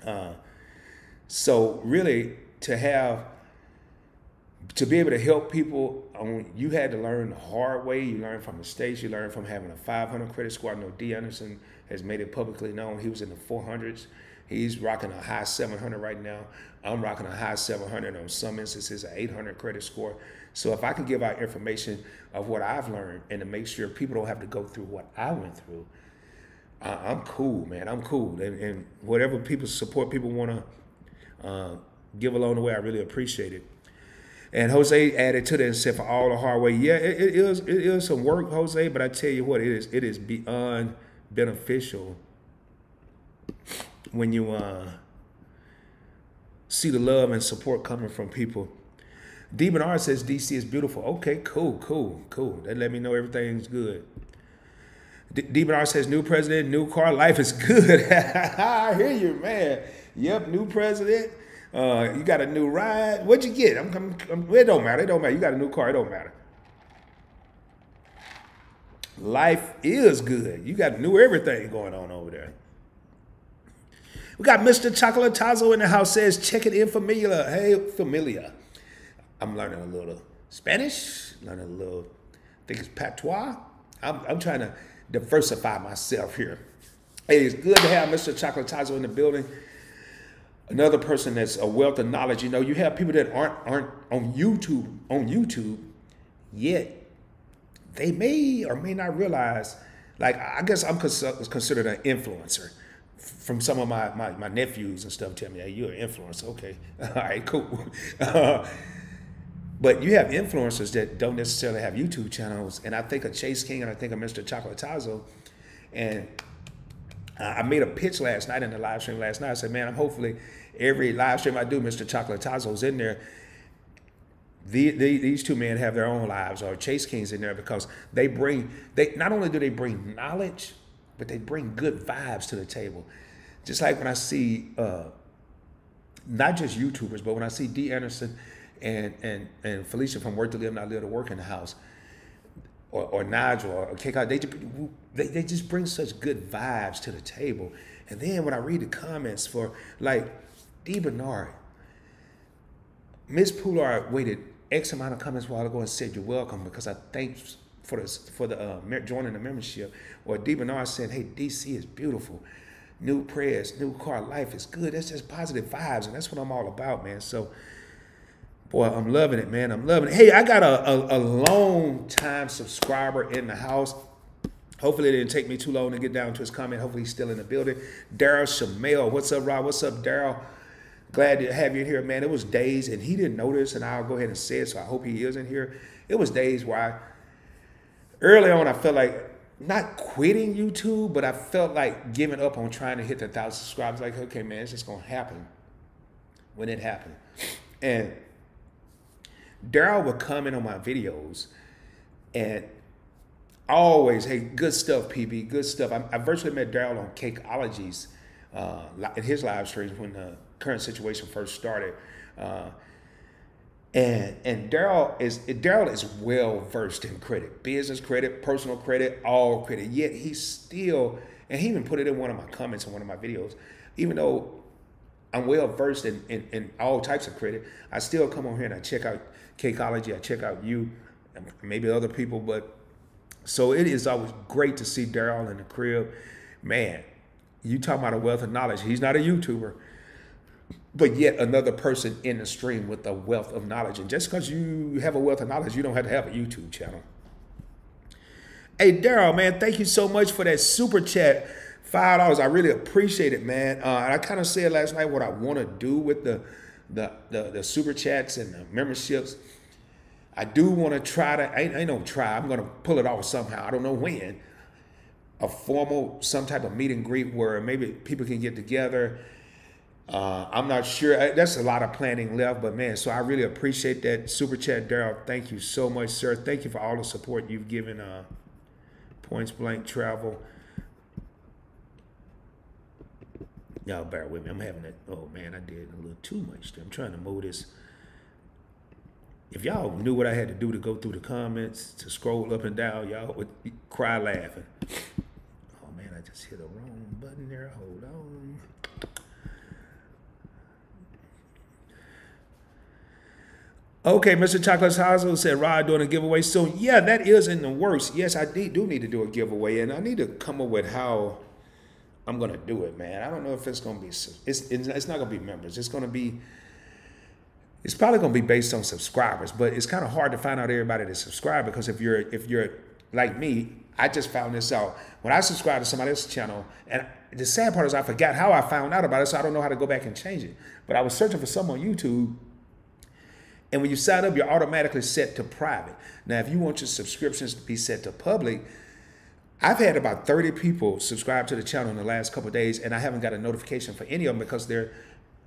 Speaker 1: Uh, so really, to have to be able to help people, um, you had to learn the hard way. You learn from mistakes. You learn from having a 500 credit score. I know D. Anderson has made it publicly known. He was in the 400s. He's rocking a high 700 right now. I'm rocking a high 700 on some instances, an 800 credit score. So if I can give out information of what I've learned and to make sure people don't have to go through what I went through, I'm cool, man. I'm cool. And, and whatever people support people want to uh, give along the way, I really appreciate it. And Jose added to that and said, for all the hard way, yeah, it, it is it is some work, Jose. But I tell you what, it is it is beyond beneficial when you uh, see the love and support coming from people. Demon R says DC is beautiful. Okay, cool, cool, cool. That let me know everything's good. D- Demon R says new president, new car, life is good. I hear you, man. Yep, new president uh, you got a new ride. What'd you get? I'm, I'm, it don't matter. It don't matter. You got a new car. It don't matter. Life is good. You got new everything going on over there. We got Mr. Chocolatazo in the house says, check it in familiar. Hey, familiar. I'm learning a little Spanish, learning a little, I think it's patois. I'm, I'm trying to diversify myself here. Hey, it's good to have Mr. Chocolatazo in the building another person that's a wealth of knowledge. You know, you have people that aren't aren't on YouTube on YouTube yet. They may or may not realize. Like I guess I'm considered an influencer from some of my, my, my nephews and stuff. Tell me, hey, you're an influencer. Okay, all right, cool. Uh, but you have influencers that don't necessarily have YouTube channels, and I think of Chase King and I think of Mr. Chocolatazo, and I made a pitch last night in the live stream last night. I said, man, I'm hopefully every live stream I do, Mr. Chocolatazo's in there. The, the, these two men have their own lives, or Chase King's in there because they bring they not only do they bring knowledge, but they bring good vibes to the table. Just like when I see uh, not just YouTubers, but when I see D. Anderson and and and Felicia from Work to Live, Not Live to Work in the house, or, or Nigel or KK, they, they, they just bring such good vibes to the table. And then when I read the comments for like D. Bernard, Miss Poulard waited X amount of comments while ago and said, You're welcome because I thanks for the, for the uh, joining the membership. Or D. Bernard said, Hey, DC is beautiful. new prayers, new car, life is good. That's just positive vibes, and that's what I'm all about, man. So, boy, I'm loving it, man. I'm loving it. Hey, I got a, a, a long time subscriber in the house. Hopefully, it didn't take me too long to get down to his comment. Hopefully, he's still in the building. Daryl Shamel, what's up, Rob? What's up, Daryl? Glad to have you here, man. It was days, and he didn't notice, and I'll go ahead and say it, so I hope he is in here. It was days where I, early on, I felt like not quitting YouTube, but I felt like giving up on trying to hit the thousand subscribers. Like, okay, man, it's just gonna happen when it happened. And Daryl would comment on my videos and always, hey, good stuff, PB, good stuff. I, I virtually met Daryl on Cakeologies uh, in his live streams when the current situation first started. Uh, and and Daryl is Daryl is well versed in credit, business credit, personal credit, all credit. Yet he still, and he even put it in one of my comments in one of my videos. Even though I'm well versed in, in, in all types of credit, I still come on here and I check out Cakeology, I check out you, and maybe other people, but so it is always great to see Daryl in the crib. Man, you talk about a wealth of knowledge. He's not a YouTuber but yet another person in the stream with a wealth of knowledge. And just because you have a wealth of knowledge, you don't have to have a YouTube channel. Hey, Daryl, man, thank you so much for that super chat. Five dollars. I really appreciate it, man. Uh, I kind of said last night what I want to do with the, the the the super chats and the memberships. I do want to try to. I ain't, ain't no try. I'm gonna pull it off somehow. I don't know when. A formal, some type of meet and greet where maybe people can get together uh, I'm not sure. That's a lot of planning left, but man, so I really appreciate that super chat, Daryl. Thank you so much, sir. Thank you for all the support you've given uh, Points Blank Travel. Y'all bear with me. I'm having it. Oh man, I did a little too much. I'm trying to move this. If y'all knew what I had to do to go through the comments, to scroll up and down, y'all would cry laughing. Oh man, I just hit a wrong button there. Hold on. Okay, Mr. Chocolatazo said Rod doing a giveaway soon. Yeah, that is in the works. Yes, I do need to do a giveaway, and I need to come up with how I'm gonna do it, man. I don't know if it's gonna be it's it's not gonna be members. It's gonna be it's probably gonna be based on subscribers, but it's kind of hard to find out everybody to subscribe because if you're if you're like me, I just found this out when I subscribed to somebody else's channel, and the sad part is I forgot how I found out about it, so I don't know how to go back and change it. But I was searching for some on YouTube and when you sign up, you're automatically set to private. Now, if you want your subscriptions to be set to public, I've had about 30 people subscribe to the channel in the last couple days, and I haven't got a notification for any of them because their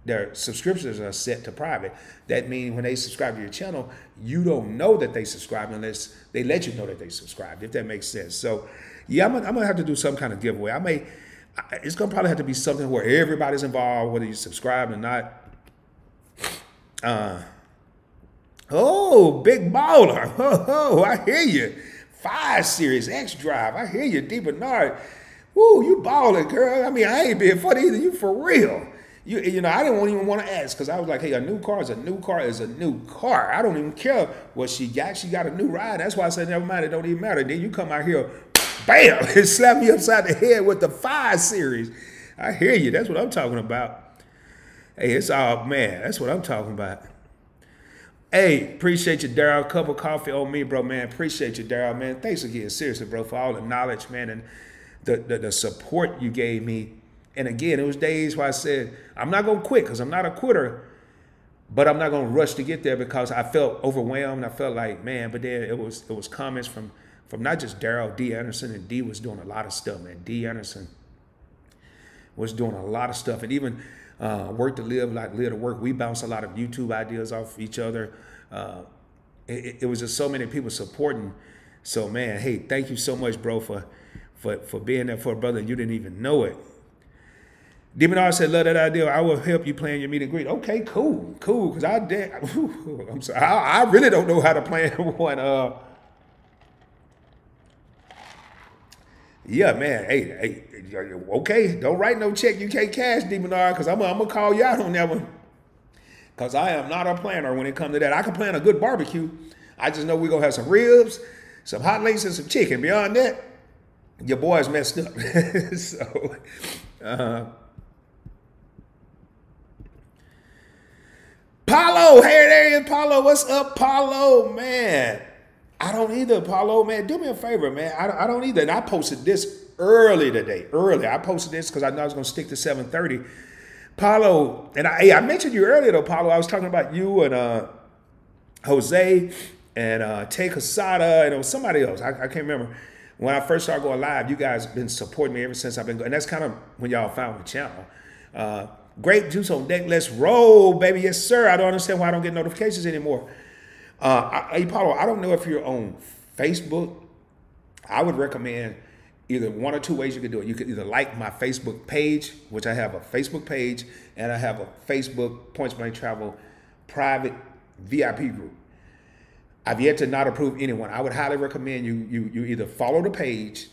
Speaker 1: their subscriptions are set to private. That means when they subscribe to your channel, you don't know that they subscribe unless they let you know that they subscribed, if that makes sense. So, yeah, I'm gonna, I'm gonna have to do some kind of giveaway. I may, it's gonna probably have to be something where everybody's involved, whether you subscribe or not. Uh, Oh, big baller. Oh, oh, I hear you. Five series, X Drive. I hear you, D Bernard. Woo, you balling, girl. I mean, I ain't being funny either. You for real. You, you know, I didn't even want to ask because I was like, hey, a new car is a new car is a new car. I don't even care what she got. She got a new ride. That's why I said, never mind, it don't even matter. Then you come out here, bam, and slap me upside the head with the five series. I hear you. That's what I'm talking about. Hey, it's all, man, that's what I'm talking about. Hey, appreciate you, Daryl. Cup of coffee on me, bro, man. Appreciate you, Daryl, man. Thanks again, seriously, bro, for all the knowledge, man, and the, the, the support you gave me. And again, it was days where I said, I'm not going to quit because I'm not a quitter, but I'm not going to rush to get there because I felt overwhelmed. I felt like, man, but then it was it was comments from from not just Daryl, D. Anderson, and D was doing a lot of stuff, man. D. Anderson was doing a lot of stuff. And even uh, work to live, like live to work. We bounce a lot of YouTube ideas off each other. Uh, it, it, was just so many people supporting. So man, hey, thank you so much, bro, for for for being there for a brother and you didn't even know it. Demon R said, "Love that idea. I will help you plan your meet and greet." Okay, cool, cool. Because I did. I'm sorry. I, I, really don't know how to plan one. Uh, yeah, man. Hey, hey, okay. Don't write no check you can't cash, Demonar, because I'm, I'm gonna call you out on that one. Because I am not a planner when it comes to that. I can plan a good barbecue. I just know we're gonna have some ribs, some hot links, and some chicken. Beyond that, your boy's messed up. so, uh, Paulo, hey there Paulo. What's up, Paulo? Man, I don't either, Paulo. Man, do me a favor, man. I, I don't either. And I posted this early today. Early, I posted this because I know I was going to stick to 7:30. Paulo, and I, I mentioned you earlier though, Paulo. I was talking about you and uh, Jose and uh, Tay Casada and it was somebody else. I, I can't remember when I first started going live, you guys have been supporting me ever since I've been going. And that's kind of when y'all found the channel. Uh, great juice on deck. Let's roll, baby. Yes, sir. I don't understand why I don't get notifications anymore. Uh, I, Paulo, I don't know if you're on Facebook. I would recommend either one or two ways you could do it. You could either like my Facebook page, which I have a Facebook page, and I have a Facebook Points Blank Travel private VIP group. I've yet to not approve anyone. I would highly recommend you you you either follow the page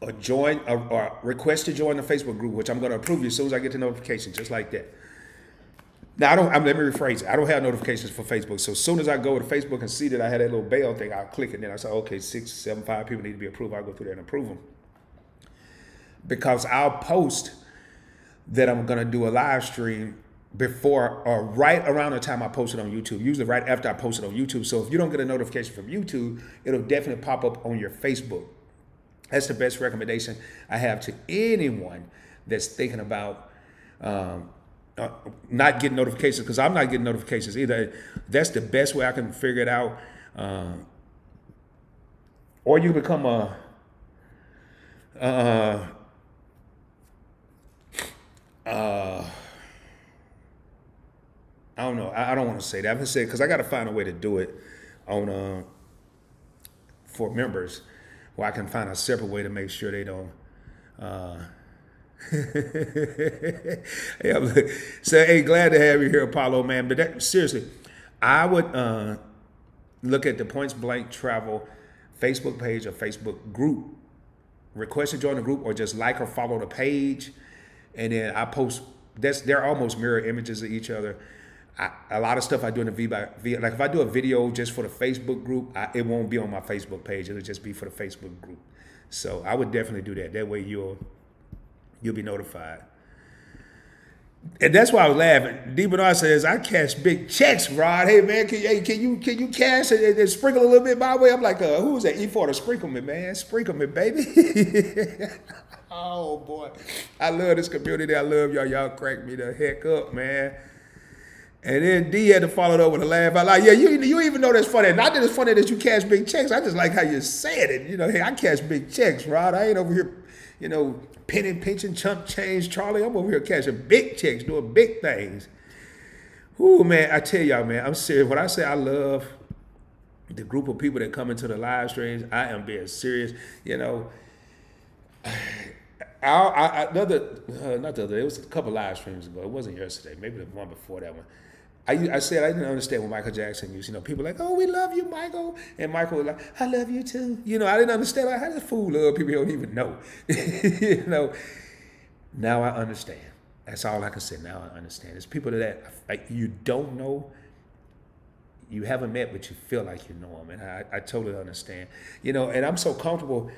Speaker 1: or join or, or request to join the Facebook group, which I'm going to approve you as soon as I get the notification, just like that. Now I don't. I'm, let me rephrase. I don't have notifications for Facebook. So as soon as I go to Facebook and see that I had that little bell thing, I'll click it. And then I say, okay, six, seven, five people need to be approved. I'll go through there and approve them because I'll post that I'm going to do a live stream before or right around the time I post it on YouTube, usually right after I post it on YouTube. So if you don't get a notification from YouTube, it'll definitely pop up on your Facebook. That's the best recommendation I have to anyone that's thinking about um, uh, not getting notifications because I'm not getting notifications either. That's the best way I can figure it out. Uh, or you become a, uh, uh, I don't know. I, I don't want to say that. I'm gonna say because I got to find a way to do it on uh, for members, where I can find a separate way to make sure they don't. Uh, yeah, so hey, glad to have you here, Apollo, man. But that, seriously, I would uh, look at the Points Blank Travel Facebook page or Facebook group. Request to join the group, or just like or follow the page, and then I post. That's they're almost mirror images of each other I, a lot of stuff I do in the V by V, like if I do a video just for the Facebook group, I, it won't be on my Facebook page. It'll just be for the Facebook group. So I would definitely do that. That way you'll you'll be notified. And that's why I was laughing. D Bernard says, I cash big checks, Rod. Hey man, can, hey, can you can you cash and, and, sprinkle a little bit my way? I'm like, uh, who was that? E4 to sprinkle me, man. Sprinkle me, baby. oh boy. I love this community. I love y'all. Y'all crack me the heck up, man. And then D had to follow it up with a laugh. I like, yeah, you, you even know that's funny. Not that it's funny that you cash big checks. I just like how you said it. You know, hey, I cash big checks, Rod. I ain't over here, you know, penny pinching chump change, Charlie. I'm over here cashing big checks, doing big things. Ooh, man, I tell y'all, man, I'm serious. When I say I love the group of people that come into the live streams, I am being serious. You know, I, I, another, uh, not the other, it was a couple live streams ago. It wasn't yesterday, maybe the one before that one. I, I said I didn't understand what Michael Jackson used. You know, people like, oh, we love you, Michael, and Michael was like, I love you too. You know, I didn't understand like, how does fool love people you don't even know. you know, now I understand. That's all I can say. Now I understand. It's people that like you don't know, you haven't met, but you feel like you know them, and I, I totally understand. You know, and I'm so comfortable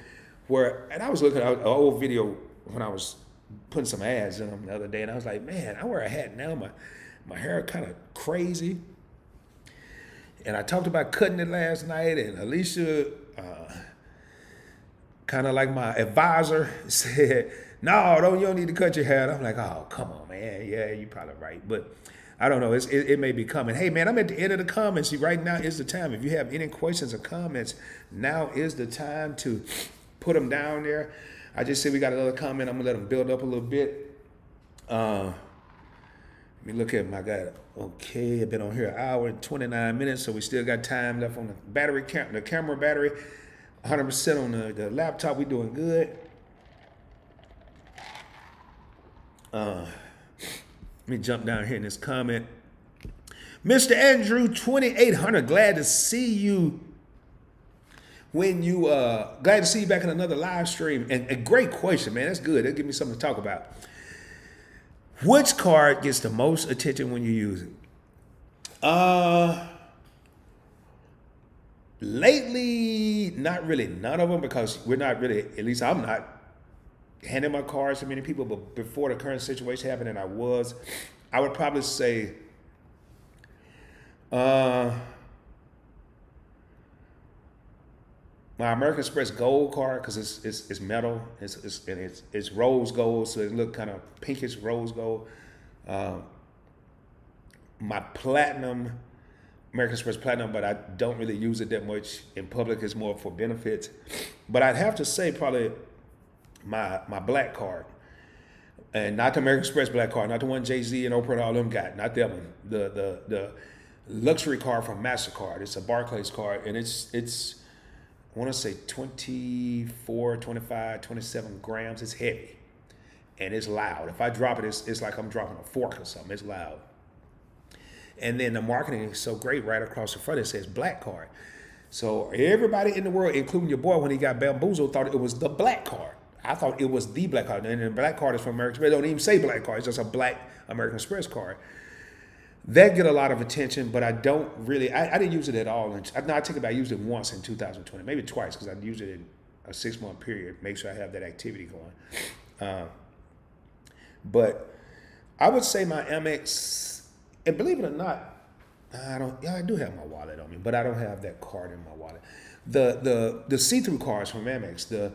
Speaker 1: where, and I was looking at an old video when I was putting some ads in them the other day, and I was like, man, I wear a hat now. My my hair kind of crazy. And I talked about cutting it last night, and Alicia, uh, kind of like my advisor, said, "No, don't you don't need to cut your hair." I'm like, "Oh, come on, man. Yeah, you're probably right." But I don't know. It, it, may be coming. Hey, man, I'm at the end of the comments. Right now is the time. If you have any questions or comments, now is the time to put them down there. I just said we got another comment. I'm gonna let them build up a little bit. Uh, let me look at my guy. Okay, I've been on here an hour and 29 minutes, so we still got time left on the battery, cam- the camera battery. 100% on the, the laptop, we doing good. Uh, let me jump down here in this comment. Mr. Andrew 2800, glad to see you when you uh glad to see you back in another live stream. And a great question, man. That's good. That'll give me something to talk about. Which card gets the most attention when you use it? Uh, lately, not really none of them because we're not really, at least I'm not handing my cards to many people, but before the current situation happened, and I was, I would probably say, uh, my American Express Gold card because it's, it's it's metal, it's it's and it's it's rose gold, so it look kind of pinkish rose gold. Uh, my platinum American Express Platinum, but I don't really use it that much in public. It's more for benefits. But I'd have to say probably my my black card, and not the American Express black card, not the one Jay Z and Oprah and all them got, not that one. The the the luxury card from Mastercard. It's a Barclays card, and it's it's I want to say 24, 25, 27 grams. It's heavy, and it's loud. If I drop it, it's, it's like I'm dropping a fork or something. It's loud. And then the marketing is so great right across the front. It says black card. So everybody in the world, including your boy, when he got bamboozled, thought it was the black card. I thought it was the black card. And the black card is from American Express. They don't even say black card. It's just a black American Express card. That get a lot of attention, but I don't really. I, I didn't use it at all. And I, no, I take it back. I used it once in 2020, maybe twice, because I used it in a six month period. Make sure I have that activity going. Uh, but I would say my Amex, and believe it or not, I don't. Yeah, I do have my wallet on me, but I don't have that card in my wallet. The the the see through cards from Amex, the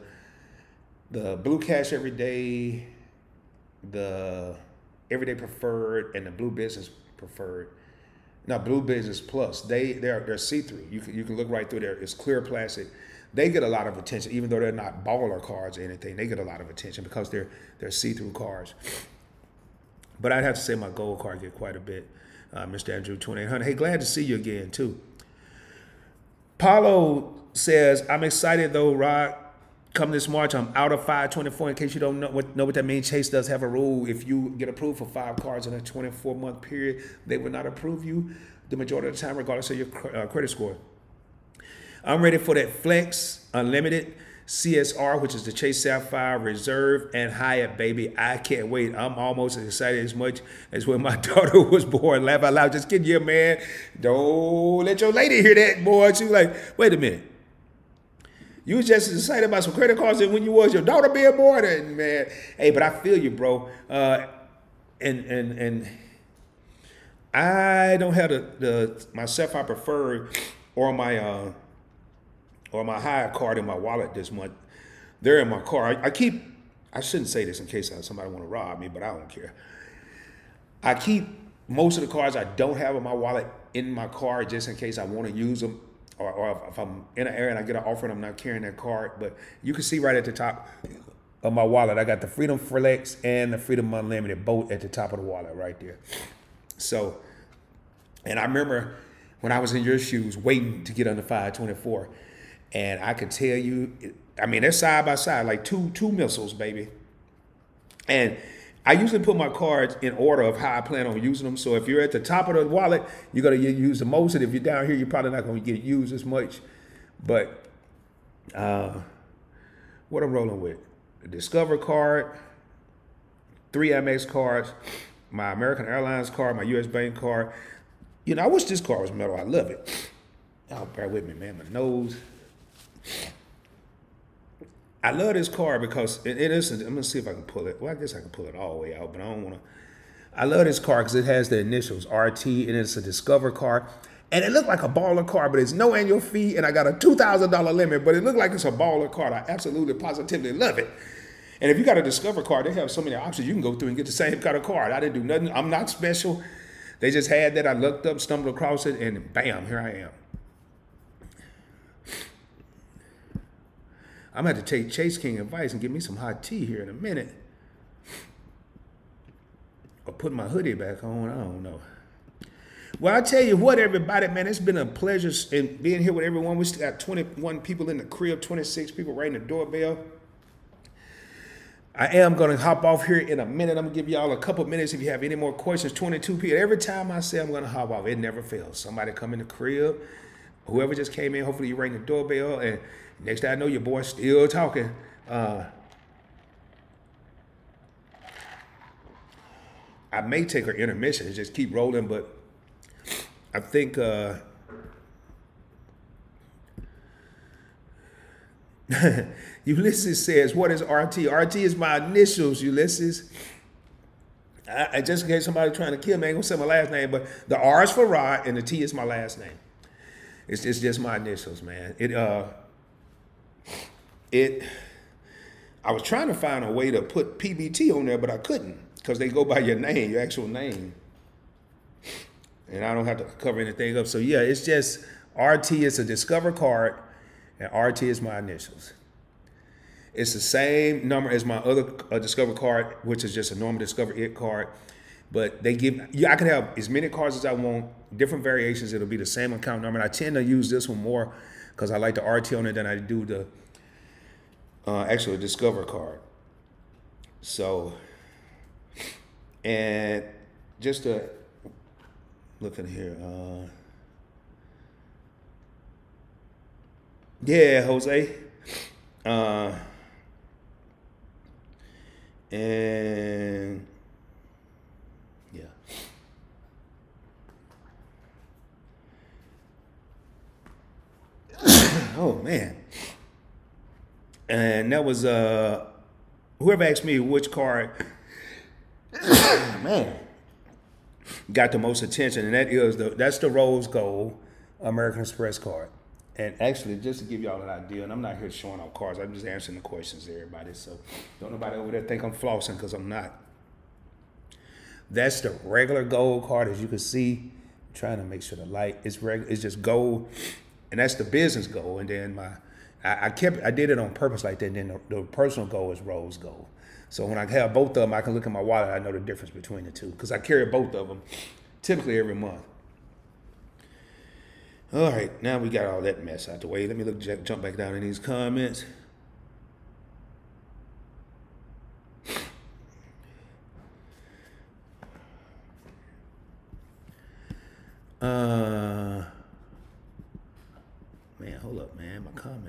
Speaker 1: the Blue Cash Every Day, the Everyday Preferred, and the Blue Business Preferred. Now, Blue Business Plus, they they're they're see through. You can you can look right through there. It's clear plastic. They get a lot of attention, even though they're not baller cards or anything. They get a lot of attention because they're they're see through cards. But I'd have to say my gold card get quite a bit. Uh, Mr. Andrew 2800. Hey, glad to see you again too. Paulo says, I'm excited though, Rod come this March, I'm out of 524. In case you don't know what, know what that means, Chase does have a rule. If you get approved for five cards in a 24 month period, they will not approve you the majority of the time, regardless of your uh, credit score. I'm ready for that Flex Unlimited CSR, which is the Chase Sapphire Reserve and Hyatt, baby. I can't wait. I'm almost as excited as much as when my daughter was born. Laugh out loud. Just kidding you, man. Don't let your lady hear that, boy. She's like, wait a minute. You was just excited about some credit cards than when you was your daughter being born. And man, hey, but I feel you, bro. Uh, and and and I don't have the, the myself I prefer or my uh, or my Hyatt card in my wallet this month. They're in my car. I, I keep. I shouldn't say this in case somebody want to rob me, but I don't care. I keep most of the cards I don't have in my wallet in my car just in case I want to use them or, or if I'm in an area and I get an offer and I'm not carrying that card, but you can see right at the top of my wallet, I got the Freedom Flex and the Freedom Unlimited both at the top of the wallet right there. So, and I remember when I was in your shoes waiting to get under 524, and I could tell you, I mean, they're side by side, like two two missiles, baby. And I usually put my cards in order of how I plan on using them. So if you're at the top of the wallet, you're gonna use the most, and if you're down here, you're probably not gonna get used as much. But uh, what I'm rolling with: the Discover card, three Amex cards, my American Airlines card, my U.S. Bank card. You know, I wish this card was metal. I love it. Oh, bear with me, man. My nose. I love this car because it, it is. I'm gonna see if I can pull it. Well, I guess I can pull it all the way out, but I don't want to. I love this car because it has the initials RT and it's a Discover car. And it looked like a baller car, but it's no annual fee, and I got a two thousand dollar limit. But it looked like it's a baller car. I absolutely, positively love it. And if you got a Discover car, they have so many options. You can go through and get the same kind of card. I didn't do nothing. I'm not special. They just had that. I looked up, stumbled across it, and bam, here I am. I'm gonna have to take Chase King advice and get me some hot tea here in a minute. Or put my hoodie back on. I don't know. Well, I tell you what, everybody, man, it's been a pleasure in being here with everyone. We still got 21 people in the crib, 26 people ringing the doorbell. I am going to hop off here in a minute. I'm going to give y'all a couple minutes if you have any more questions. 22 people. Every time I say I'm going to hop off, it never fails. Somebody come in the crib, whoever just came in, hopefully you rang the doorbell and Next thing I know, your boy's still talking. Uh, I may take her intermission and just keep rolling, but I think uh, Ulysses says, What is RT? RT is my initials, Ulysses. I, I just in case somebody trying to kill me, I ain't gonna say my last name, but the R is for Rod and the T is my last name. It's, it's just my initials, man. It uh it I was trying to find a way to put PBT on there, but I couldn't because they go by your name, your actual name. And I don't have to cover anything up. So yeah, it's just RT is a Discover card, and RT is my initials. It's the same number as my other uh, Discover card, which is just a normal Discover It card. But they give yeah, I can have as many cards as I want, different variations. It'll be the same account number. And I tend to use this one more because I like the RT on it than I do the uh, actually a Discover card. So, and just to look at here. Uh, yeah, Jose. Uh, and yeah. oh man. And that was uh whoever asked me which card man got the most attention, and that is the that's the rose gold American Express card. And actually, just to give y'all an idea, and I'm not here showing off cards, I'm just answering the questions to everybody. So don't nobody over there think I'm flossing because I'm not. That's the regular gold card, as you can see. I'm trying to make sure the light is regular. It's just gold, and that's the business gold. And then my, I, I kept, I did it on purpose like that. And then the, the personal goal is rose gold. So when I have both of them, I can look at my wallet. I know the difference between the two because I carry both of them typically every month. All right, now we got all that mess out the way. Let me look, jump back down in these comments. Uh, man, hold up, man.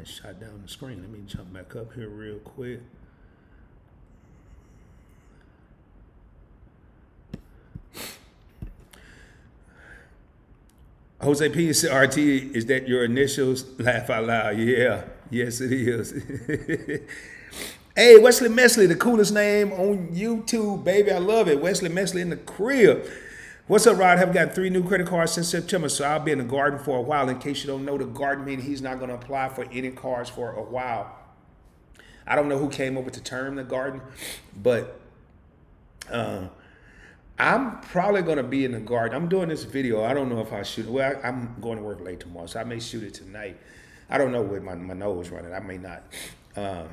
Speaker 1: Shot down the screen. Let me jump back up here real quick. Jose P. RT, is that your initials? Laugh out loud. Yeah, yes, it is. hey, Wesley Mesley, the coolest name on YouTube, baby. I love it. Wesley Mesley in the crib. What's up, Rod? I've got three new credit cards since September, so I'll be in the garden for a while. In case you don't know, the garden means he's not going to apply for any cards for a while. I don't know who came up with the term the garden, but uh, I'm probably going to be in the garden. I'm doing this video. I don't know if I shoot. it. Well, I, am going to work late tomorrow, so I may shoot it tonight. I don't know where my, my nose running. I may not. Um,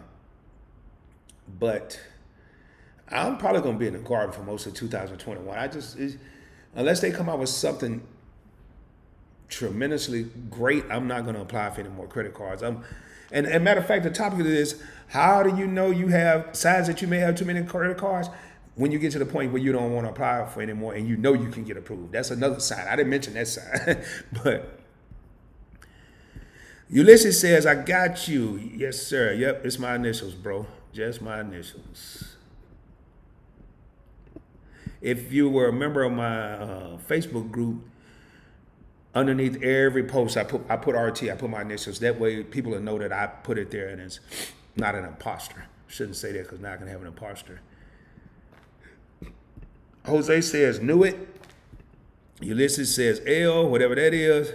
Speaker 1: but I'm probably going to be in the garden for most of 2021. I just, unless they come out with something tremendously great, I'm not going to apply for any more credit cards. I'm, and, and matter of fact, the topic of this: How do you know you have signs that you may have too many credit cards? when you get to the point where you don't want to apply for anymore and you know you can get approved. That's another sign. I didn't mention that sign, but Ulysses says, I got you. Yes, sir. Yep, it's my initials, bro. Just my initials. If you were a member of my uh, Facebook group, underneath every post, I put I put RT, I put my initials. That way people will know that I put it there and it's not an imposter. Shouldn't say that because now I can have an imposter. Jose says, knew it. Ulysses says, L, whatever that is.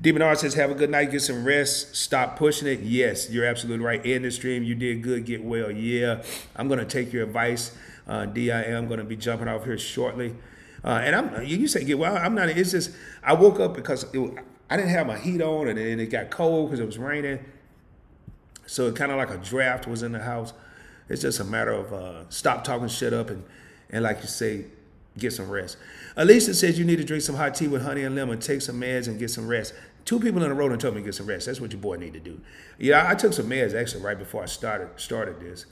Speaker 1: Demon R says, have a good night, get some rest, stop pushing it. Yes, you're absolutely right. End the stream, you did good, get well. Yeah, I'm going to take your advice. Uh, DIM, going to be jumping off here shortly. Uh, and I'm, you say get well, I'm not, it's just, I woke up because it, I didn't have my heat on and it got cold because it was raining. So it kind of like a draft was in the house. It's just a matter of uh, stop talking shit up and and like you say, get some rest. Alicia says you need to drink some hot tea with honey and lemon, take some meds, and get some rest. Two people in a row and told me to get some rest. That's what your boy need to do. Yeah, I took some meds actually right before I started started this.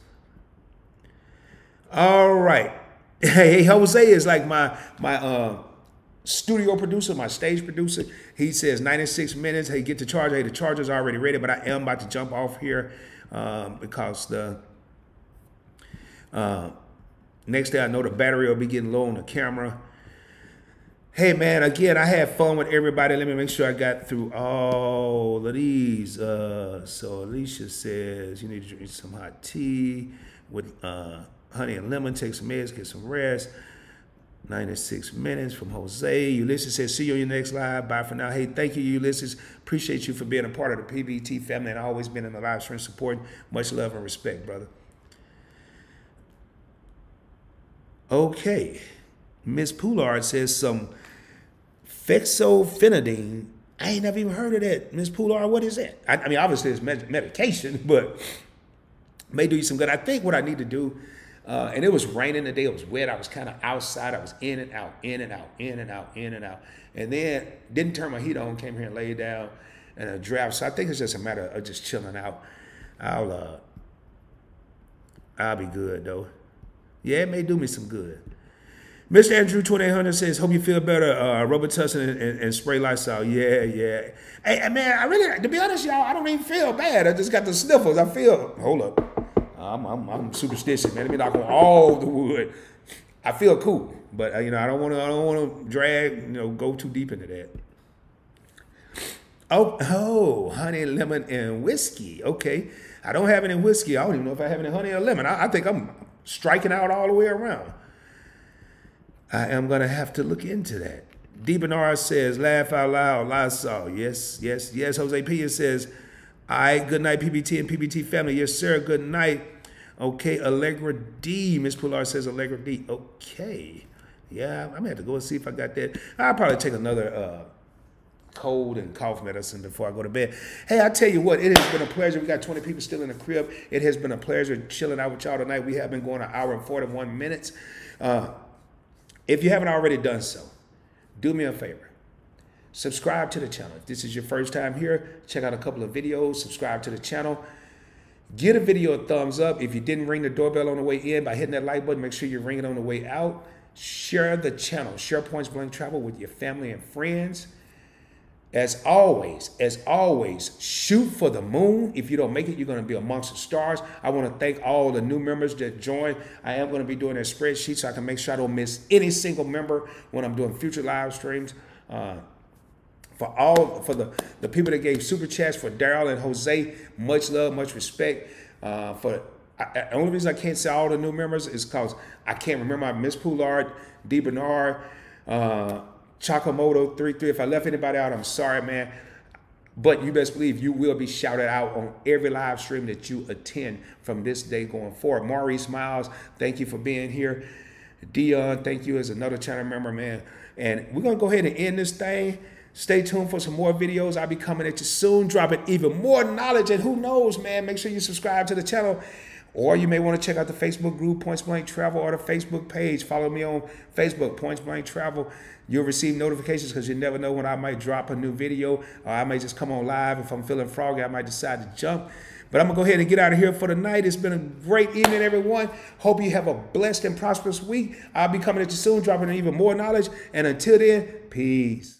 Speaker 1: All right. Hey, Jose is like my my uh, studio producer, my stage producer. He says 96 minutes. Hey, get the charger. Hey, the charger's already ready, but I am about to jump off here um, because the uh, Next day, I know the battery will be getting low on the camera. Hey man, again, I had fun with everybody. Let me make sure I got through all of these. Uh, so Alicia says you need to drink some hot tea with uh, honey and lemon. Take some meds, get some rest. 96 minutes from Jose. Ulysses says, see you on your next live. Bye for now. Hey, thank you, Ulysses. Appreciate you for being a part of the PBT family and always been in the live stream support. Much love and respect, brother. Okay. Miss Poulard says some fexofenadine. I ain't never even heard of that. Miss Poulard, what is that? I, I mean, obviously it's med medication, but may do you some good. I think what I need to do, uh, and it was raining the day. it was wet. I was kind of outside. I was in and out, in and out, in and out, in and out. And then didn't turn my heat on, came here and laid down and a draft. So I think it's just a matter of just chilling out. I'll uh I'll be good though. Yeah, it may do me some good. Mr. Andrew 2800 says, hope you feel better. Uh, Robitussin and, and, and, spray Lysol. Yeah, yeah. Hey, man, I really, to be honest, y'all, I don't even feel bad. I just got the sniffles. I feel, hold up. I'm, I'm, I'm superstitious, man. Let me knock on all the wood. I feel cool, but uh, you know, I don't want to, I don't want to drag, you know, go too deep into that. Oh, oh, honey, lemon, and whiskey. Okay. I don't have any whiskey. I don't even know if I have any honey or lemon. I, I think I'm striking out all the way around. I am to have to look into that. D. Says, laugh out loud, Lysol. Yes, yes, yes. Jose Pia says, all right, good night, PBT and PBT family. Yes, sir, good night. Okay, Allegra D. Miss Poulard says Allegra D. Okay. Yeah, I'm to have to go and see if I got that. I'll probably take another uh, cold and cough medicine before I go to bed. Hey, I tell you what, it has been a pleasure. We got 20 people still in the crib. It has been a pleasure chilling out with y'all tonight. We have been going an hour and 41 minutes. Uh, if you haven't already done so, do me a favor. Subscribe to the channel. If this is your first time here, check out a couple of videos, subscribe to the channel. Get a video a thumbs up. If you didn't ring the doorbell on the way in by hitting that like button, make sure you ring it on the way out. Share the channel. Share Points Blank Travel with your family and friends. As always, as always, shoot for the moon. If you don't make it, you're going to be amongst the stars. I want to thank all the new members that joined. I am going to be doing a spreadsheet so I can make sure I don't miss any single member when I'm doing future live streams. Uh, for all for the the people that gave super chats for Daryl and Jose, much love, much respect. Uh, for I, the only reason I can't say all the new members is because I can't remember. Miss Poulard, D Bernard. Uh, Chakamoto 33. If I left anybody out, I'm sorry, man. But you best believe you will be shouted out on every live stream that you attend from this day going forward. Maurice Miles, thank you for being here. Dion, thank you as another channel member, man. And we're going to go ahead and end this thing. Stay tuned for some more videos. I'll be coming at you soon, dropping even more knowledge. And who knows, man, make sure you subscribe to the channel. Or you may want to check out the Facebook group, Points Blank Travel, or the Facebook page. Follow me on Facebook, Points Blank Travel. You'll receive notifications because you never know when I might drop a new video or I may just come on live. If I'm feeling froggy, I might decide to jump. But I'm going to go ahead and get out of here for the night. It's been a great evening, everyone. Hope you have a blessed and prosperous week. I'll be coming at you soon, dropping even more knowledge. And until then, peace.